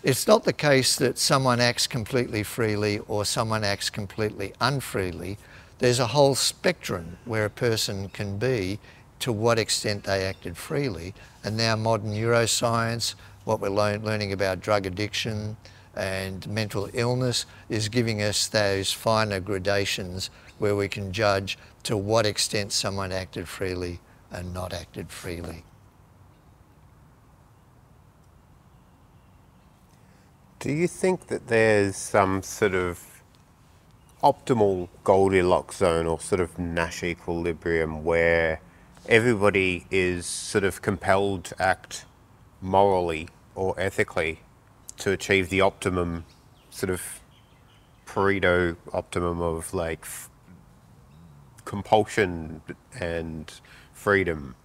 Speaker 1: It's not the case that someone acts completely freely or someone acts completely unfreely. There's a whole spectrum where a person can be to what extent they acted freely. And now modern neuroscience, what we're learning about drug addiction and mental illness is giving us those finer gradations where we can judge to what extent someone acted freely and not acted freely.
Speaker 2: Do you think that there's some sort of optimal Goldilocks zone or sort of Nash equilibrium where everybody is sort of compelled to act morally or ethically to achieve the optimum sort of Pareto optimum of like compulsion and freedom.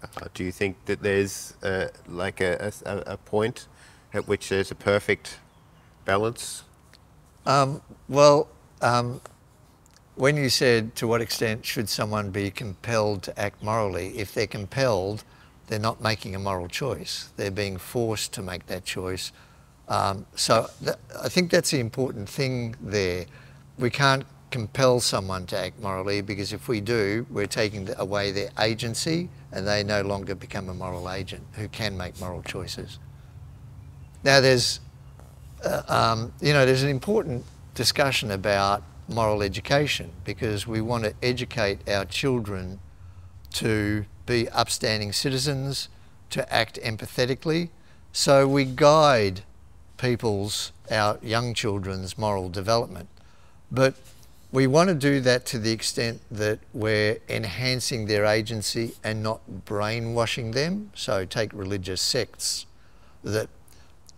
Speaker 2: Uh, do you think that there's uh, like a, a, a, point at which there's a perfect balance?
Speaker 1: Um, well, um, when you said to what extent should someone be compelled to act morally, if they're compelled, they're not making a moral choice. They're being forced to make that choice. Um, so I think that's the important thing there. We can't compel someone to act morally because if we do, we're taking away their agency and they no longer become a moral agent who can make moral choices. Now there's, uh, um, you know, there's an important discussion about moral education because we want to educate our children to be upstanding citizens, to act empathetically. So we guide people's, our young children's moral development. But we want to do that to the extent that we're enhancing their agency and not brainwashing them. So take religious sects that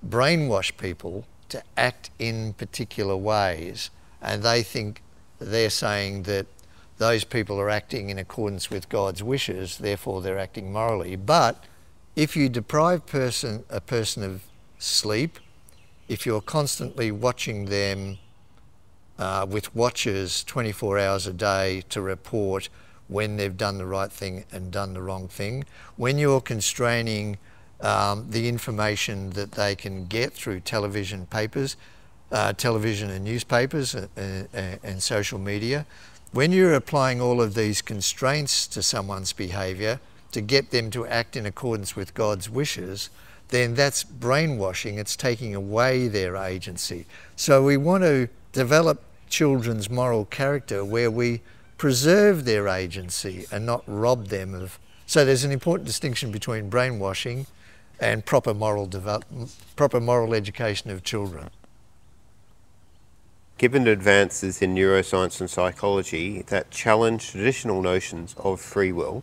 Speaker 1: brainwash people to act in particular ways and they think they're saying that those people are acting in accordance with God's wishes, therefore they're acting morally. But if you deprive person, a person of sleep, if you're constantly watching them uh, with watchers 24 hours a day to report when they've done the right thing and done the wrong thing. When you're constraining um, the information that they can get through television papers, uh, television and newspapers and, uh, and, uh, and social media, when you're applying all of these constraints to someone's behaviour to get them to act in accordance with God's wishes, then that's brainwashing. It's taking away their agency. So we want to develop children's moral character where we preserve their agency and not rob them of. So there's an important distinction between brainwashing and proper moral develop, proper moral education of children.
Speaker 2: Given advances in neuroscience and psychology that challenge traditional notions of free will,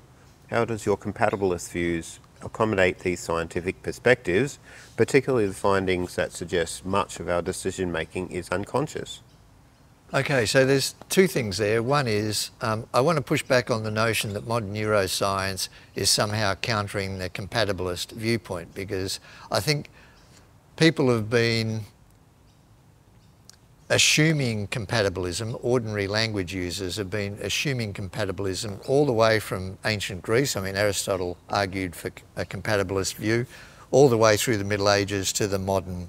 Speaker 2: how does your compatibilist views accommodate these scientific perspectives, particularly the findings that suggest much of our decision making is unconscious?
Speaker 1: Okay, so there's two things there. One is um, I want to push back on the notion that modern neuroscience is somehow countering the compatibilist viewpoint because I think people have been assuming compatibilism, ordinary language users have been assuming compatibilism all the way from ancient Greece. I mean, Aristotle argued for a compatibilist view, all the way through the Middle Ages to the modern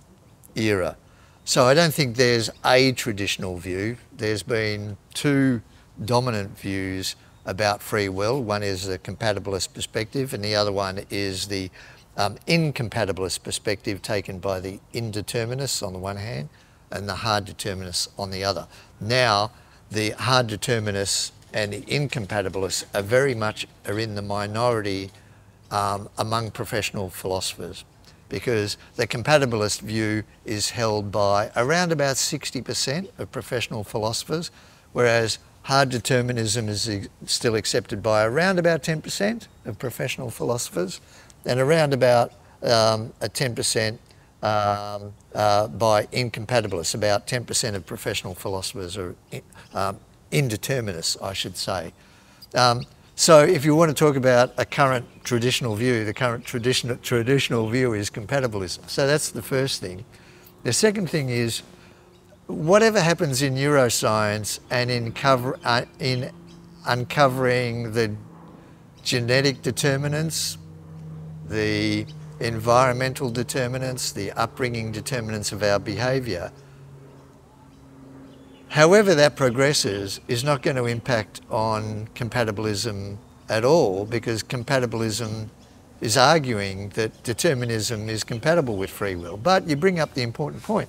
Speaker 1: era. So I don't think there's a traditional view. There's been two dominant views about free will. One is the compatibilist perspective, and the other one is the um, incompatibilist perspective taken by the indeterminists on the one hand and the hard determinists on the other. Now, the hard determinists and the incompatibilists are very much are in the minority um, among professional philosophers because the compatibilist view is held by around about 60% of professional philosophers, whereas hard determinism is still accepted by around about 10% of professional philosophers and around about um, a 10% um, uh, by incompatibilists. About 10% of professional philosophers are um, indeterminists, I should say. Um, so if you want to talk about a current traditional view, the current traditional, traditional view is compatibilism. So that's the first thing. The second thing is whatever happens in neuroscience and in, cover, uh, in uncovering the genetic determinants, the environmental determinants, the upbringing determinants of our behaviour, however that progresses is not going to impact on compatibilism at all because compatibilism is arguing that determinism is compatible with free will. But you bring up the important point.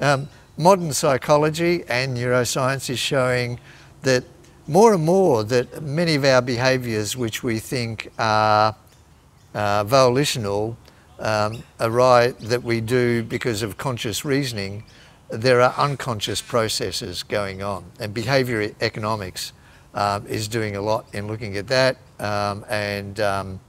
Speaker 1: Um, modern psychology and neuroscience is showing that more and more that many of our behaviours which we think are uh, volitional um, right that we do because of conscious reasoning, there are unconscious processes going on. And behaviour economics um, is doing a lot in looking at that. Um, and um,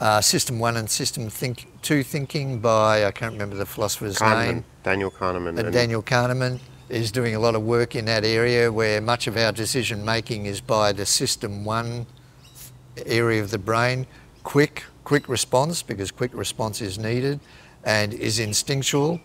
Speaker 1: uh, System 1 and System think, 2 thinking by, I can't remember the philosopher's
Speaker 2: Kahneman,
Speaker 1: name.
Speaker 2: Daniel Kahneman.
Speaker 1: And Daniel Kahneman is doing a lot of work in that area where much of our decision making is by the System 1 area of the brain, quick, quick response because quick response is needed and is instinctual.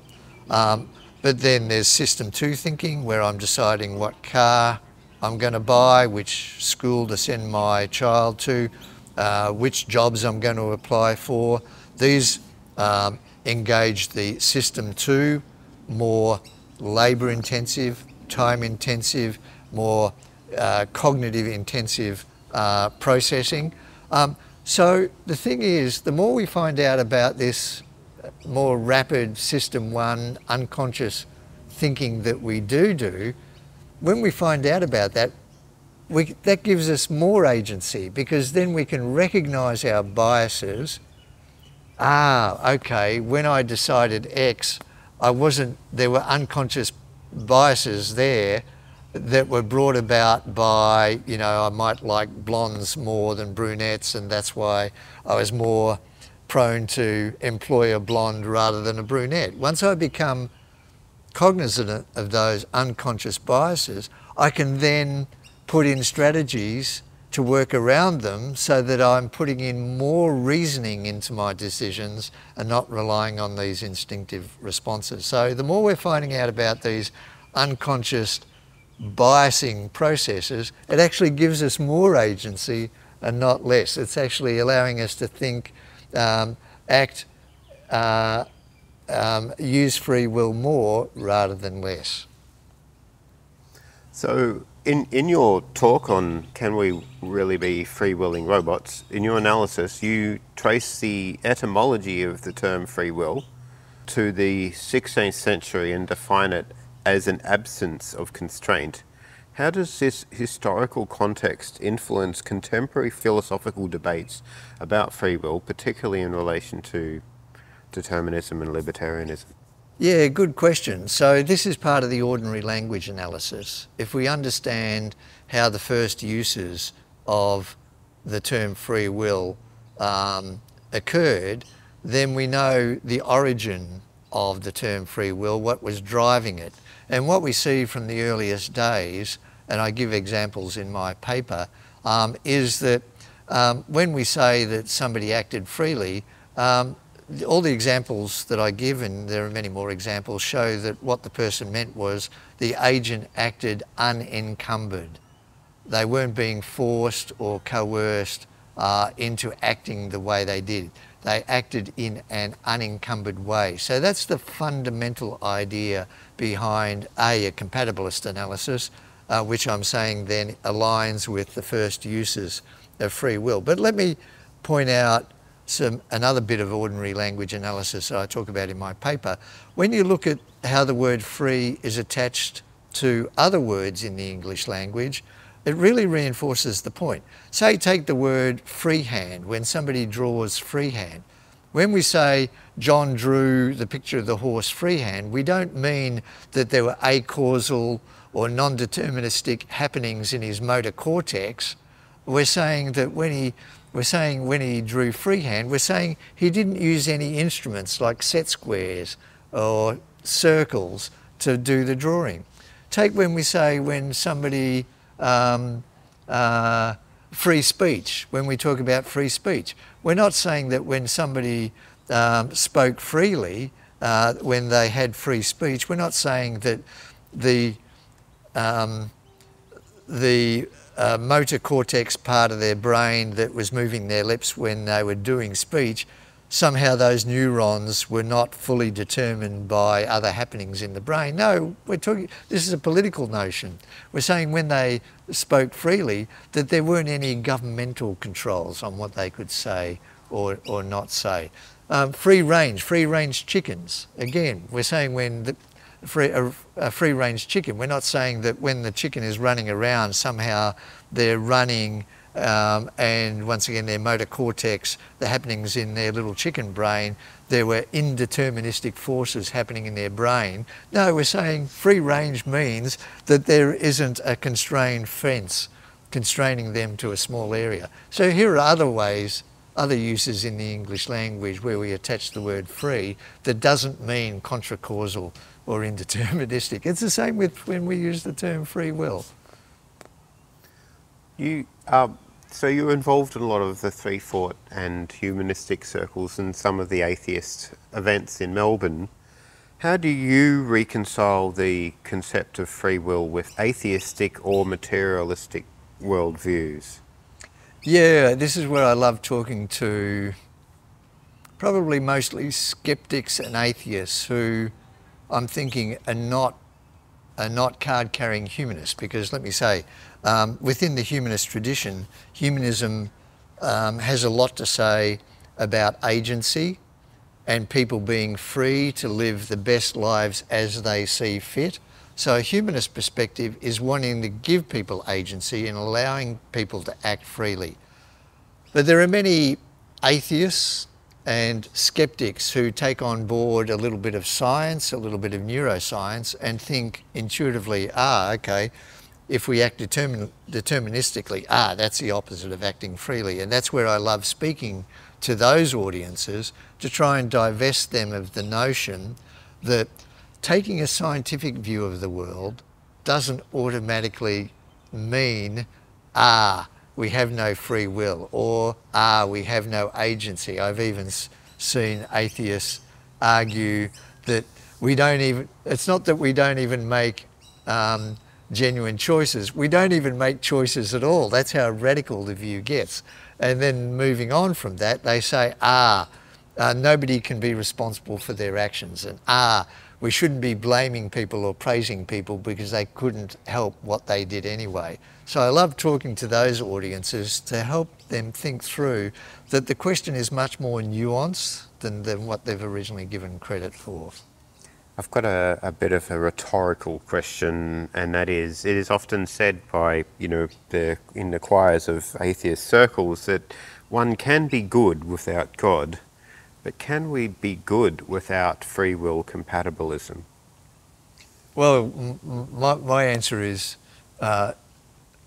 Speaker 1: Um, but then there's system two thinking where I'm deciding what car I'm going to buy, which school to send my child to, uh, which jobs I'm going to apply for. These um, engage the system two, more labour intensive, time intensive, more uh, cognitive intensive uh, processing. Um, so the thing is, the more we find out about this more rapid system one unconscious thinking that we do do, when we find out about that, we, that gives us more agency because then we can recognize our biases. Ah, okay, when I decided X, I wasn't, there were unconscious biases there that were brought about by, you know, I might like blondes more than brunettes, and that's why I was more prone to employ a blonde rather than a brunette. Once I become cognizant of those unconscious biases, I can then put in strategies to work around them so that I'm putting in more reasoning into my decisions and not relying on these instinctive responses. So the more we're finding out about these unconscious biasing processes, it actually gives us more agency and not less. It's actually allowing us to think, um, act, uh, um, use free will more rather than less.
Speaker 2: So, in, in your talk on can we really be free willing robots, in your analysis, you trace the etymology of the term free will to the 16th century and define it as an absence of constraint. How does this historical context influence contemporary philosophical debates about free will, particularly in relation to determinism and libertarianism?
Speaker 1: Yeah, good question. So this is part of the ordinary language analysis. If we understand how the first uses of the term free will um, occurred, then we know the origin of the term free will, what was driving it. And what we see from the earliest days, and I give examples in my paper, um, is that um, when we say that somebody acted freely, um, all the examples that I give, and there are many more examples, show that what the person meant was the agent acted unencumbered. They weren't being forced or coerced uh, into acting the way they did. They acted in an unencumbered way. So that's the fundamental idea behind A, a compatibilist analysis, uh, which I'm saying then aligns with the first uses of free will. But let me point out some another bit of ordinary language analysis I talk about in my paper. When you look at how the word free is attached to other words in the English language, it really reinforces the point. Say, take the word freehand, when somebody draws freehand. When we say John drew the picture of the horse freehand, we don't mean that there were acausal or non-deterministic happenings in his motor cortex. We're saying that when he we're saying when he drew freehand, we're saying he didn't use any instruments like set squares or circles to do the drawing. Take when we say when somebody um, uh, free speech, when we talk about free speech. We're not saying that when somebody um, spoke freely, uh, when they had free speech, we're not saying that the, um, the uh, motor cortex part of their brain that was moving their lips when they were doing speech somehow those neurons were not fully determined by other happenings in the brain. No, we're talking, this is a political notion. We're saying when they spoke freely that there weren't any governmental controls on what they could say or, or not say. Um, free range, free range chickens. Again, we're saying when the free, a, a free range chicken, we're not saying that when the chicken is running around somehow they're running um, and once again their motor cortex, the happenings in their little chicken brain, there were indeterministic forces happening in their brain. No, we're saying free range means that there isn't a constrained fence constraining them to a small area. So here are other ways, other uses in the English language where we attach the word free that doesn't mean contracausal or *laughs* indeterministic. It's the same with when we use the term free will.
Speaker 2: You, um, so you're involved in a lot of the free thought and humanistic circles and some of the atheist events in Melbourne. How do you reconcile the concept of free will with atheistic or materialistic worldviews?
Speaker 1: Yeah, this is where I love talking to probably mostly skeptics and atheists who I'm thinking are not are not card carrying humanists because let me say um, within the humanist tradition, humanism um, has a lot to say about agency and people being free to live the best lives as they see fit. So a humanist perspective is wanting to give people agency and allowing people to act freely. But there are many atheists and skeptics who take on board a little bit of science, a little bit of neuroscience and think intuitively, ah, okay, if we act determin deterministically, ah, that's the opposite of acting freely. And that's where I love speaking to those audiences to try and divest them of the notion that taking a scientific view of the world doesn't automatically mean, ah, we have no free will, or ah, we have no agency. I've even seen atheists argue that we don't even, it's not that we don't even make um, genuine choices. We don't even make choices at all. That's how radical the view gets. And then moving on from that, they say, ah, uh, nobody can be responsible for their actions. And ah, we shouldn't be blaming people or praising people because they couldn't help what they did anyway. So I love talking to those audiences to help them think through that the question is much more nuanced than, than what they've originally given credit for.
Speaker 2: I've got a, a, bit of a rhetorical question, and that is, it is often said by, you know, the, in the choirs of atheist circles that one can be good without God, But can we be good without free will compatibilism?
Speaker 1: Well, my, my answer is uh,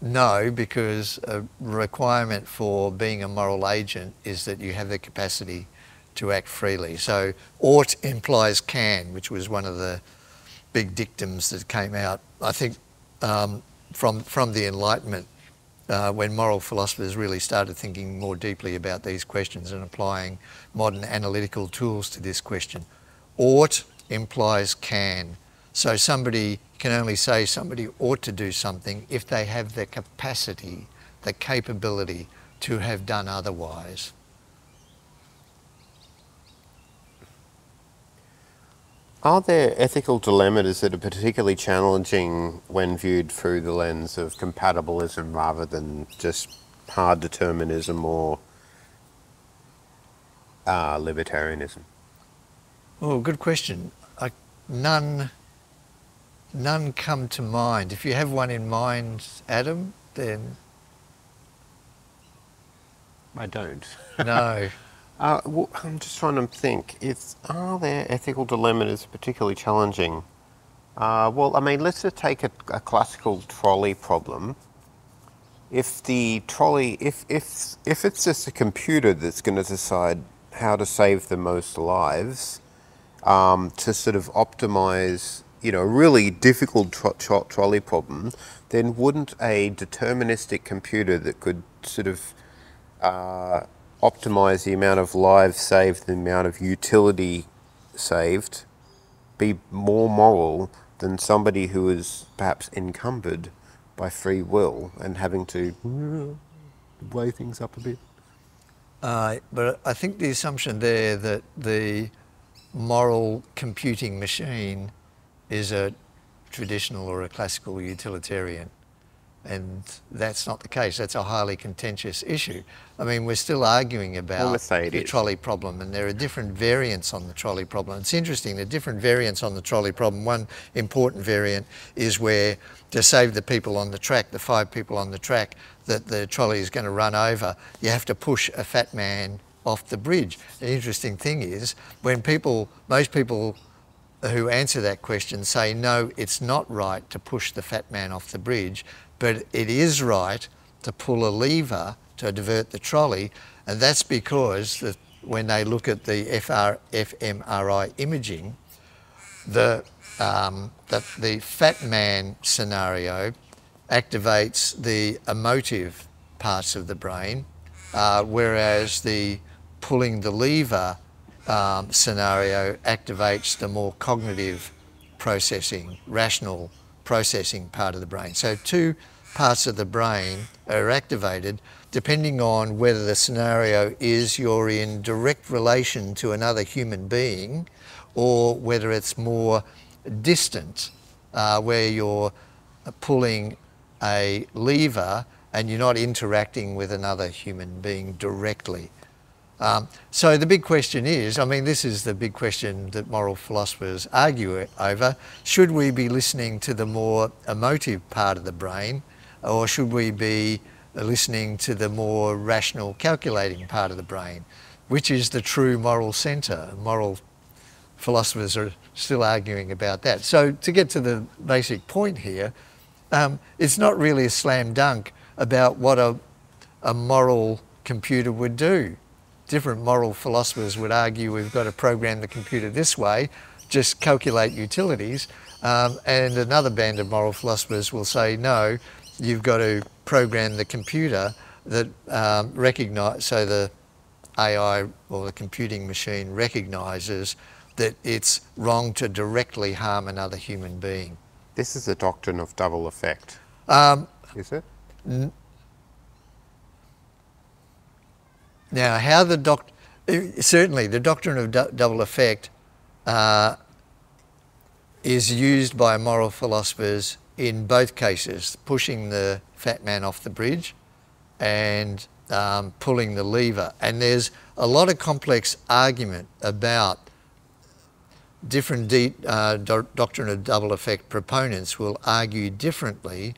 Speaker 1: no, because a requirement for being a moral agent is that you have the capacity to act freely. So ought implies can, which was one of the big dictums that came out, I think, um, from, from the Enlightenment, uh, when moral philosophers really started thinking more deeply about these questions and applying modern analytical tools to this question. Ought implies can. So somebody can only say somebody ought to do something if they have the capacity, the capability to have done otherwise.
Speaker 2: Are there ethical dilemmas that are particularly challenging when viewed through the lens of compatibilism rather than just hard determinism or uh, libertarianism?
Speaker 1: Oh, good question. I, none none come to mind. If you have one in mind, Adam, then
Speaker 2: I don't.
Speaker 1: No. *laughs*
Speaker 2: uh, well, I'm just trying to think. Is are there ethical dilemmas particularly challenging? Uh, well, I mean, let's just take a, a, classical trolley problem. If the trolley, if if if it's just a computer that's going to decide how to save the most lives, um, to sort of optimize you know, really difficult tro tro trolley problem, then wouldn't a deterministic computer that could sort of uh, optimize the amount of lives saved, the amount of utility saved, be more moral than somebody who is perhaps encumbered by free will and having to weigh things up a bit?
Speaker 1: Uh, but I think the assumption there that the moral computing machine is a traditional or a classical utilitarian. And that's not the case. That's a highly contentious issue. I mean, we're still arguing about the is. trolley problem, and there are different variants on the trolley problem. It's interesting, the different variants on the trolley problem. One important variant is where to save the people on the track, the five people on the track that the trolley is going to run over, you have to push a fat man off the bridge. The interesting thing is when people, most people who answer that question say, no, it's not right to push the fat man off the bridge, but it is right to pull a lever to divert the trolley. And that's because the, when they look at the FR, fMRI imaging, the, um, the, the fat man scenario activates the emotive parts of the brain, uh, whereas the pulling the lever um, scenario activates the more cognitive processing, rational processing part of the brain. So two parts of the brain are activated depending on whether the scenario is you're in direct relation to another human being or whether it's more distant, uh, where you're pulling a lever and you're not interacting with another human being directly. Um, so the big question is, I mean, this is the big question that moral philosophers argue over. Should we be listening to the more emotive part of the brain or should we be listening to the more rational, calculating part of the brain? Which is the true moral centre? Moral philosophers are still arguing about that. So to get to the basic point here, um, it's not really a slam dunk about what a, a moral computer would do different moral philosophers would argue we've got to program the computer this way, just calculate utilities. Um, and another band of moral philosophers will say, no, you've got to program the computer that um, recognize, so the AI or the computing machine recognizes that it's wrong to directly harm another human being.
Speaker 2: This is the doctrine of double effect.
Speaker 1: Um,
Speaker 2: is it?
Speaker 1: Now, how the doc certainly the doctrine of double effect uh, is used by moral philosophers in both cases, pushing the fat man off the bridge and um, pulling the lever. And there's a lot of complex argument about different uh, do doctrine of double effect proponents will argue differently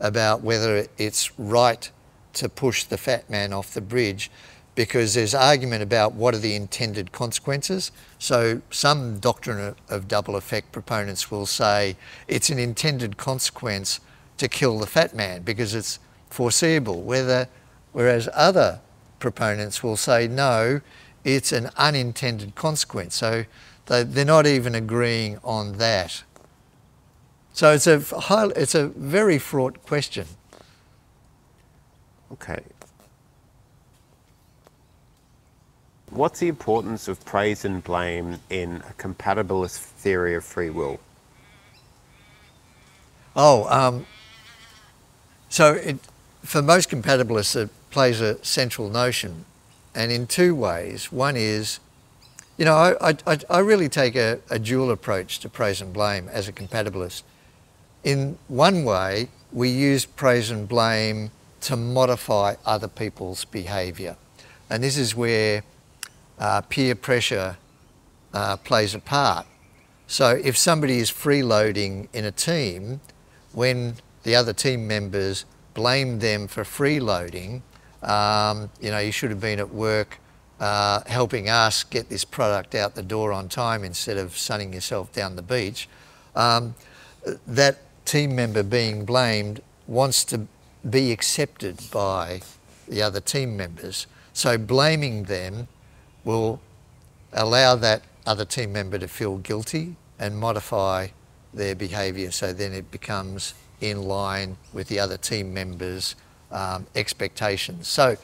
Speaker 1: about whether it's right to push the fat man off the bridge because there's argument about what are the intended consequences. So some doctrine of double effect proponents will say it's an intended consequence to kill the fat man because it's foreseeable, whether, whereas other proponents will say no, it's an unintended consequence. So they're not even agreeing on that. So it's a, high, it's a very fraught question.
Speaker 2: Okay. What's the importance of praise and blame in a compatibilist theory of free will?
Speaker 1: Oh, um, so it, for most compatibilists, it plays a central notion, and in two ways. One is, you know, I, I, I really take a, a dual approach to praise and blame as a compatibilist. In one way, we use praise and blame to modify other people's behaviour. And this is where uh, peer pressure uh, plays a part. So if somebody is freeloading in a team, when the other team members blame them for freeloading, um, you know, you should have been at work uh, helping us get this product out the door on time instead of sunning yourself down the beach. Um, that team member being blamed wants to be accepted by the other team members. So blaming them will allow that other team member to feel guilty and modify their behaviour so then it becomes in line with the other team members' um, expectations. So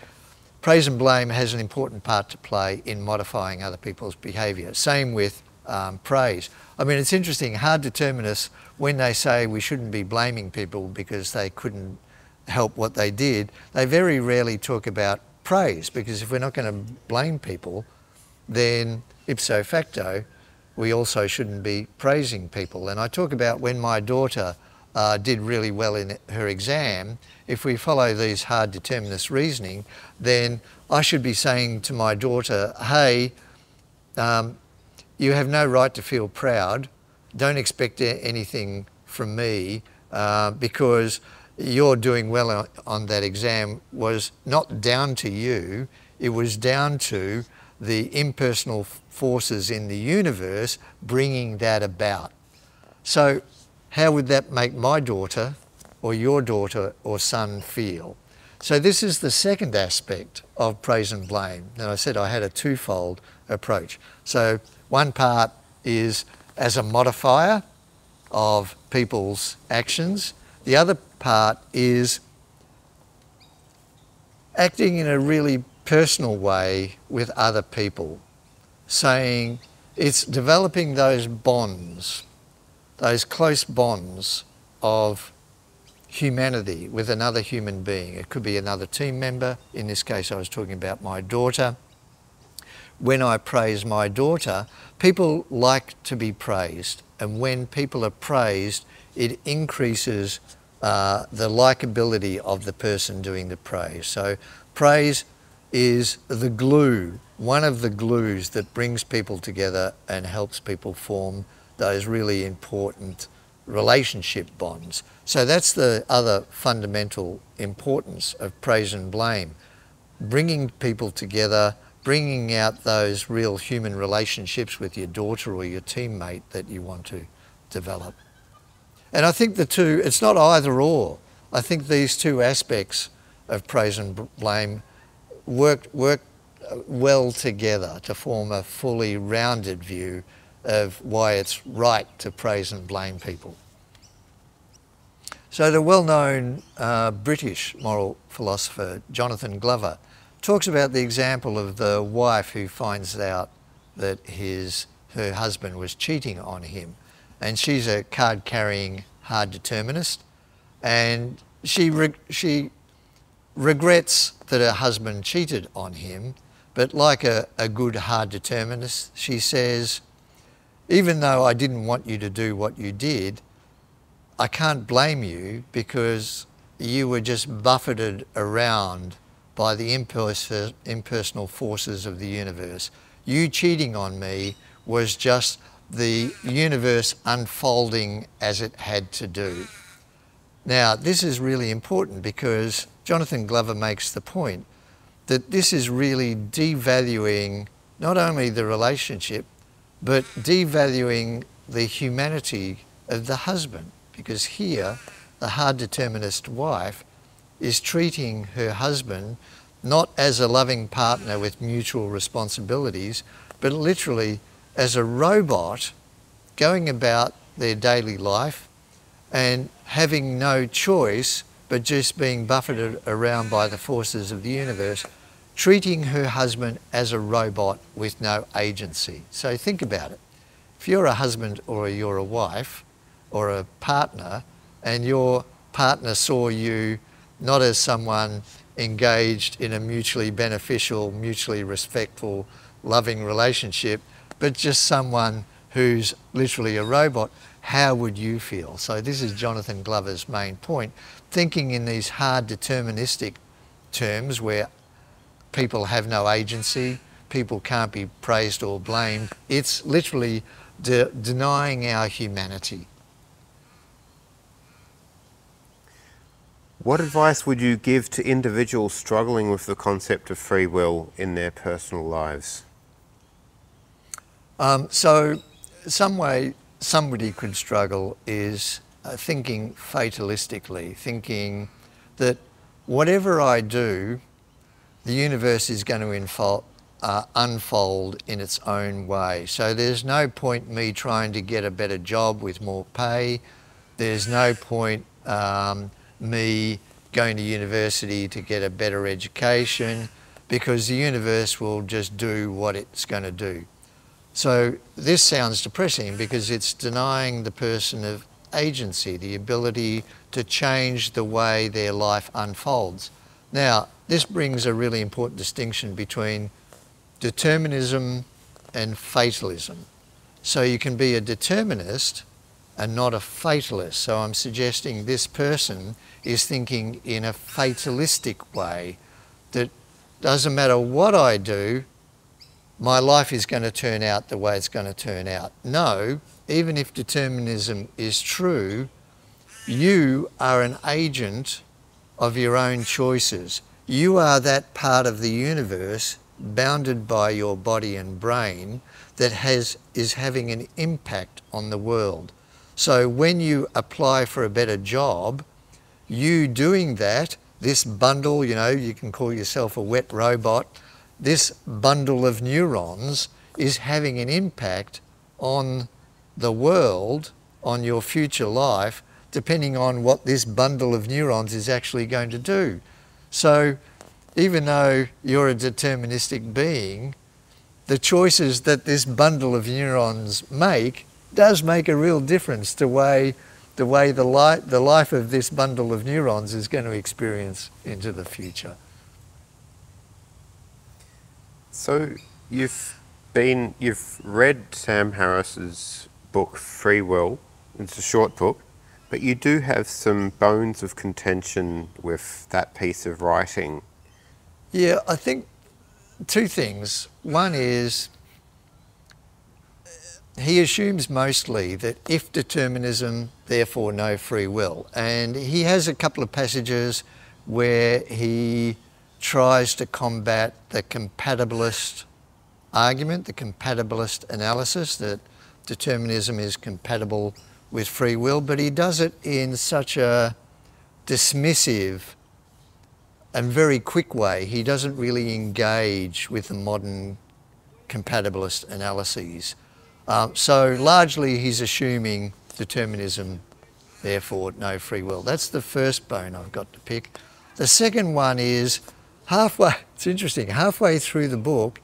Speaker 1: praise and blame has an important part to play in modifying other people's behaviour. Same with um, praise. I mean, it's interesting, hard determinists, when they say we shouldn't be blaming people because they couldn't help what they did, they very rarely talk about praise because if we're not going to blame people, then ipso facto, we also shouldn't be praising people. And I talk about when my daughter uh, did really well in her exam, if we follow these hard determinist reasoning, then I should be saying to my daughter, hey, um, you have no right to feel proud. Don't expect anything from me uh, because you're doing well on that exam was not down to you, it was down to the impersonal forces in the universe bringing that about. So how would that make my daughter or your daughter or son feel? So this is the second aspect of praise and blame. And I said I had a twofold approach. So one part is as a modifier of people's actions. The other part is acting in a really personal way with other people, saying it's developing those bonds, those close bonds of humanity with another human being. It could be another team member. In this case, I was talking about my daughter. When I praise my daughter, people like to be praised. And when people are praised, it increases uh, the likability of the person doing the praise. So praise is the glue, one of the glues that brings people together and helps people form those really important relationship bonds. So that's the other fundamental importance of praise and blame. Bringing people together, bringing out those real human relationships with your daughter or your teammate that you want to develop. And I think the two, it's not either or. I think these two aspects of praise and blame work, work well together to form a fully rounded view of why it's right to praise and blame people. So the well-known uh, British moral philosopher Jonathan Glover talks about the example of the wife who finds out that his her husband was cheating on him and she's a card-carrying hard determinist and she she regrets that her husband cheated on him, but like a, a good hard determinist, she says, even though I didn't want you to do what you did, I can't blame you because you were just buffeted around by the impersonal forces of the universe. You cheating on me was just the universe unfolding as it had to do. Now, this is really important because Jonathan Glover makes the point that this is really devaluing not only the relationship, but devaluing the humanity of the husband. Because here, the hard determinist wife is treating her husband not as a loving partner with mutual responsibilities, but literally as a robot going about their daily life and having no choice but just being buffeted around by the forces of the universe, treating her husband as a robot with no agency. So think about it. If you're a husband or you're a wife or a partner and your partner saw you not as someone engaged in a mutually beneficial, mutually respectful, loving relationship, but just someone who's literally a robot, how would you feel? So this is Jonathan Glover's main point. Thinking in these hard deterministic terms where people have no agency, people can't be praised or blamed, it's literally de denying our humanity.
Speaker 2: What advice would you give to individuals struggling with the concept of free will in their personal lives?
Speaker 1: Um, so, some way somebody could struggle is uh, thinking fatalistically, thinking that whatever I do, the universe is going to unfold, uh, unfold in its own way. So there's no point me trying to get a better job with more pay. There's no point um, me going to university to get a better education because the universe will just do what it's going to do. So this sounds depressing because it's denying the person of agency, the ability to change the way their life unfolds. Now, this brings a really important distinction between determinism and fatalism. So you can be a determinist and not a fatalist. So I'm suggesting this person is thinking in a fatalistic way that doesn't matter what I do, my life is going to turn out the way it's going to turn out. No, even if determinism is true, you are an agent of your own choices. You are that part of the universe bounded by your body and brain that has, is having an impact on the world. So when you apply for a better job, you doing that, this bundle, you know, you can call yourself a wet robot, this bundle of neurons is having an impact on the world, on your future life, depending on what this bundle of neurons is actually going to do. So even though you're a deterministic being, the choices that this bundle of neurons make does make a real difference to way, the way the, li- the life of this bundle of neurons is going to experience into the future.
Speaker 2: So you've been, you've read Sam Harris's book Free Will. It's a short book, but you do have some bones of contention with that piece of writing.
Speaker 1: Yeah, I think two things. One is he assumes mostly that if determinism, therefore no free will. And he has a couple of passages where he tries to combat the compatibilist argument, the compatibilist analysis that determinism is compatible with free will, but he does it in such a dismissive and very quick way. He doesn't really engage with the modern compatibilist analyses. Um, so largely he's assuming determinism, therefore no free will. That's the first bone I've got to pick. The second one is halfway, it's interesting, halfway through the book,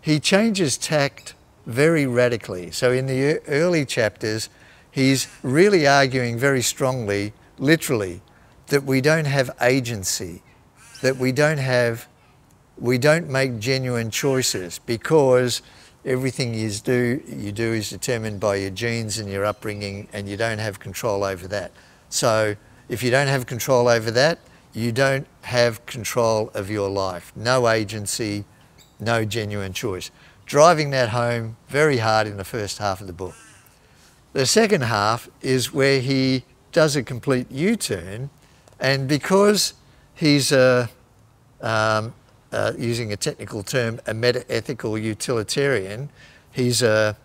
Speaker 1: he changes tact very radically. So in the early chapters, he's really arguing very strongly, literally, that we don't have agency, that we don't have, we don't make genuine choices because everything you do, you do is determined by your genes and your upbringing and you don't have control over that. So if you don't have control over that, you don't have control of your life. No agency, no genuine choice. Driving that home very hard in the first half of the book. The second half is where he does a complete U-turn and because he's a, um, uh, using a technical term, a meta-ethical utilitarian. He's a,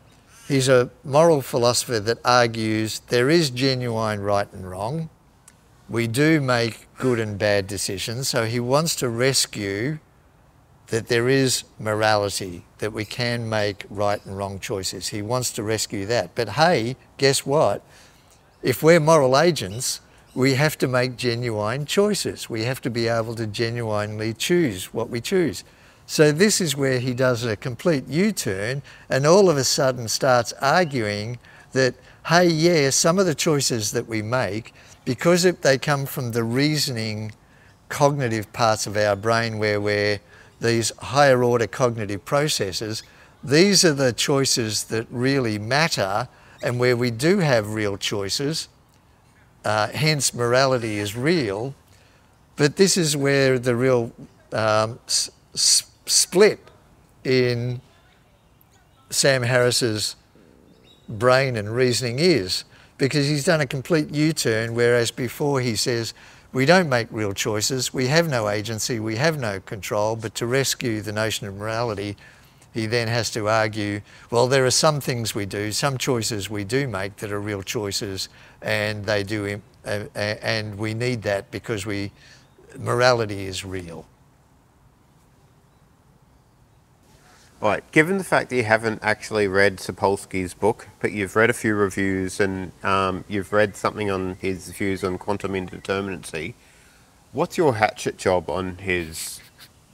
Speaker 1: he's a moral philosopher that argues there is genuine right and wrong. We do make good and bad decisions. So he wants to rescue that there is morality, that we can make right and wrong choices. He wants to rescue that. But hey, guess what? If we're moral agents, we have to make genuine choices. We have to be able to genuinely choose what we choose. So this is where he does a complete U-turn and all of a sudden starts arguing that, hey, yeah, some of the choices that we make, because if they come from the reasoning cognitive parts of our brain where we're these higher order cognitive processes, these are the choices that really matter and where we do have real choices uh, hence, morality is real. But this is where the real um, split in Sam Harris's brain and reasoning is, because he's done a complete U-turn, whereas before he says, we don't make real choices, we have no agency, we have no control, but to rescue the notion of morality, he then has to argue, well, there are some things we do, some choices we do make that are real choices, and they do, uh, and we need that because we, morality is real.
Speaker 2: Right, given the fact that you haven't actually read Sapolsky's book, but you've read a few reviews and um, you've read something on his views on quantum indeterminacy, what's your hatchet job on his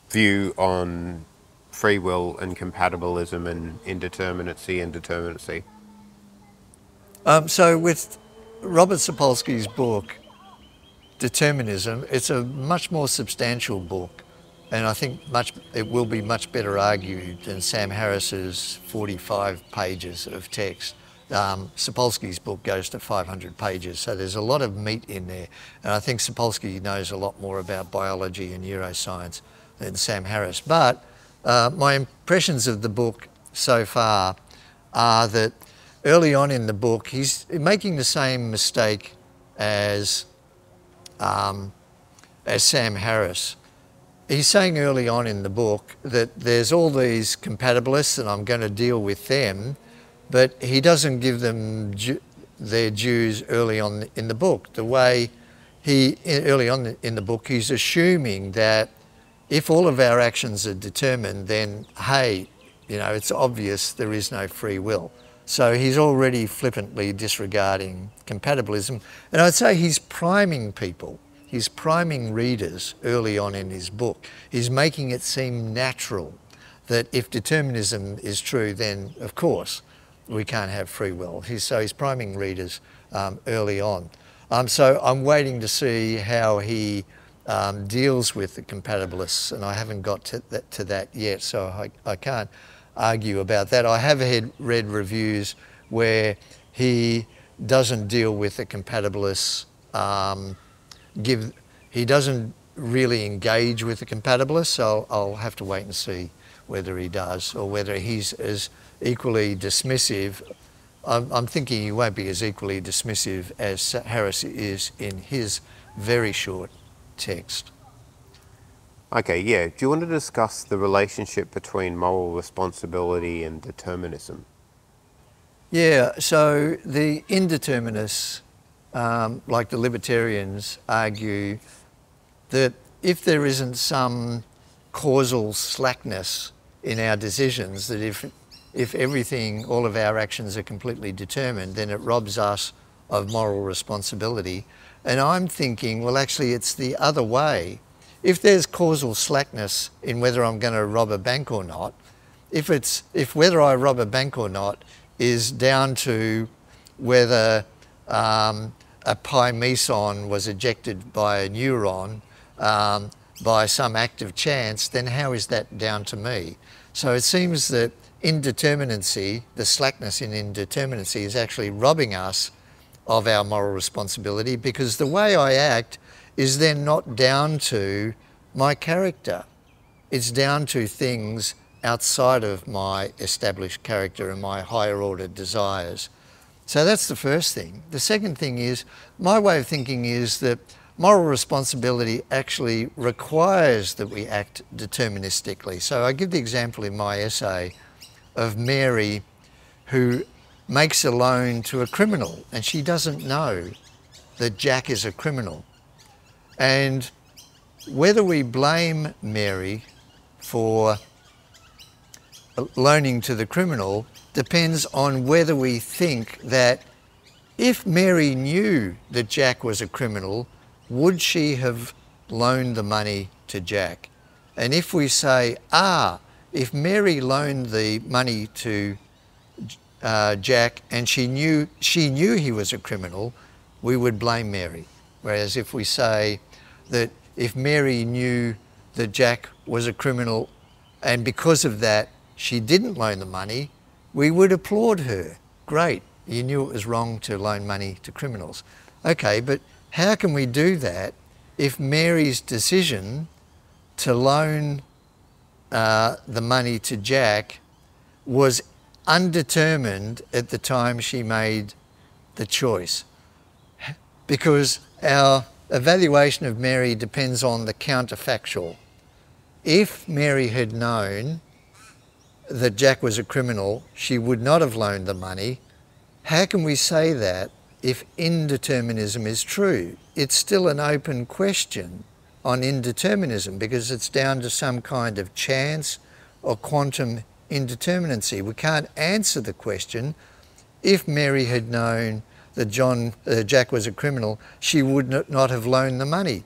Speaker 2: view on free will and compatibilism and indeterminacy and determinacy?
Speaker 1: Um, so with Robert Sapolsky's book, Determinism, it's a much more substantial book and I think much it will be much better argued than Sam Harris's 45 pages of text. Um, Sapolsky's book goes to 500 pages, so there's a lot of meat in there. And I think Sapolsky knows a lot more about biology and neuroscience than Sam Harris. But uh, my impressions of the book so far are that early on in the book, he's making the same mistake as, um, as Sam Harris. He's saying early on in the book that there's all these compatibilists and I'm going to deal with them, but he doesn't give them their dues early on in the book. The way he, early on in the book, he's assuming that if all of our actions are determined, then hey, you know, it's obvious there is no free will. So he's already flippantly disregarding compatibilism. And I'd say he's priming people, he's priming readers early on in his book. He's making it seem natural that if determinism is true, then of course we can't have free will. He's, so he's priming readers um, early on. Um, so I'm waiting to see how he um, deals with the compatibilists, and I haven't got to that, to that yet, so I, I can't argue about that. I have had, read reviews where he doesn't deal with the compatibilists, um, give, he doesn't really engage with the compatibilists, so I'll, I'll have to wait and see whether he does or whether he's as equally dismissive. I'm, I'm thinking he won't be as equally dismissive as Harris is in his very short text.
Speaker 2: Okay, yeah. Do you want to discuss the relationship between moral responsibility and determinism?
Speaker 1: Yeah, so the indeterminists, um, like the libertarians, argue that if there isn't some causal slackness in our decisions, that if, if everything, all of our actions are completely determined, then it robs us of moral responsibility. And I'm thinking, well, actually, it's the other way. If there's causal slackness in whether I'm going to rob a bank or not, if it's if whether I rob a bank or not is down to whether um, a pi meson was ejected by a neuron um, by some act of chance, then how is that down to me? So it seems that indeterminacy, the slackness in indeterminacy, is actually robbing us of our moral responsibility because the way I act is then not down to my character. It's down to things outside of my established character and my higher order desires. So that's the first thing. The second thing is, my way of thinking is that moral responsibility actually requires that we act deterministically. So I give the example in my essay of Mary who makes a loan to a criminal and she doesn't know that Jack is a criminal. And whether we blame Mary for loaning to the criminal depends on whether we think that if Mary knew that Jack was a criminal, would she have loaned the money to Jack? And if we say, ah, if Mary loaned the money to uh, Jack and she knew, she knew he was a criminal, we would blame Mary. Whereas if we say that if Mary knew that Jack was a criminal and because of that she didn't loan the money, we would applaud her. Great, you knew it was wrong to loan money to criminals. Okay, but how can we do that if Mary's decision to loan uh, the money to Jack was undetermined at the time she made the choice? Because our evaluation of Mary depends on the counterfactual. If Mary had known that Jack was a criminal, she would not have loaned the money. How can we say that if indeterminism is true? It's still an open question on indeterminism because it's down to some kind of chance or quantum indeterminacy. We can't answer the question if Mary had known that John, uh, Jack was a criminal, she would not have loaned the money.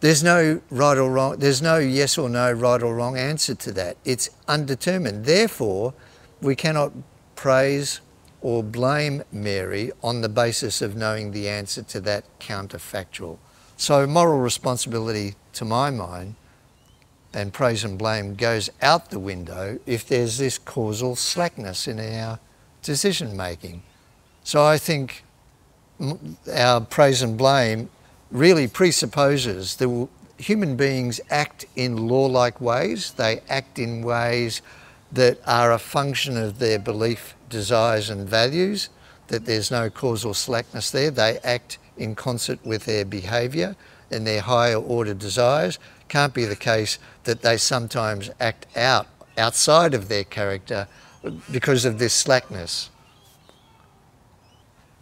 Speaker 1: There's no right or wrong, there's no yes or no right or wrong answer to that. It's undetermined. Therefore, we cannot praise or blame Mary on the basis of knowing the answer to that counterfactual. So moral responsibility, to my mind, and praise and blame goes out the window if there's this causal slackness in our decision making. So I think our praise and blame really presupposes that human beings act in law-like ways. They act in ways that are a function of their belief, desires and values, that there's no causal slackness there. They act in concert with their behaviour and their higher order desires. Can't be the case that they sometimes act out outside of their character because of this slackness.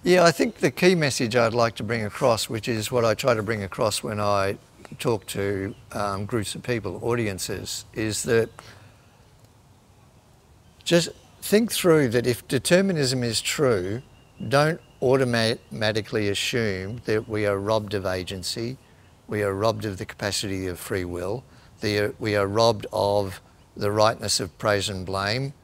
Speaker 1: Yeah, I think the key message I'd like to bring across, which is what I try to bring across when I talk to um, groups of people, audiences, is that just think through that if determinism is true, don't automatically assume that we are robbed of agency, we are robbed of the capacity of free will, we are robbed of the rightness of praise and blame,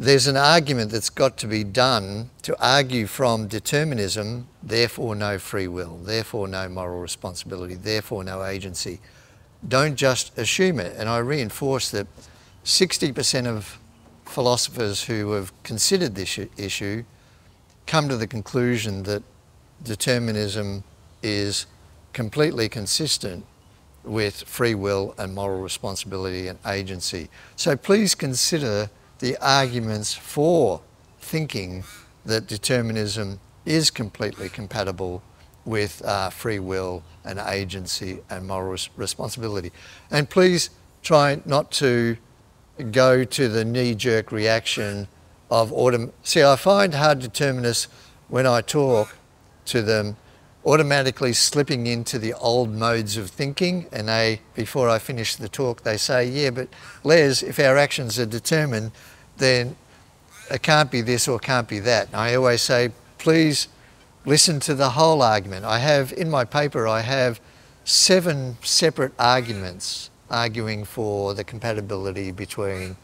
Speaker 1: there's an argument that's got to be done to argue from determinism, therefore no free will, therefore no moral responsibility, therefore no agency. Don't just assume it. And I reinforce that 60% of philosophers who have considered this issue come to the conclusion that determinism is completely consistent with free will and moral responsibility and agency. So please consider the arguments for thinking that determinism is completely compatible with uh, free will and agency and moral responsibility. And please try not to go to the knee-jerk reaction of autumn. See, I find hard determinists when I talk to them automatically slipping into the old modes of thinking and they, before I finish the talk, they say, yeah, but Les, if our actions are determined, then it can't be this or can't be that. And I always say, please listen to the whole argument. I have, in my paper, I have seven separate arguments arguing for the compatibility between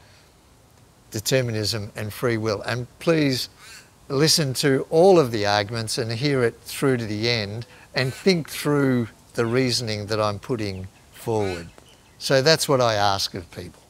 Speaker 1: determinism and free will. And please listen to all of the arguments and hear it through to the end and think through the reasoning that I'm putting forward. So that's what I ask of people.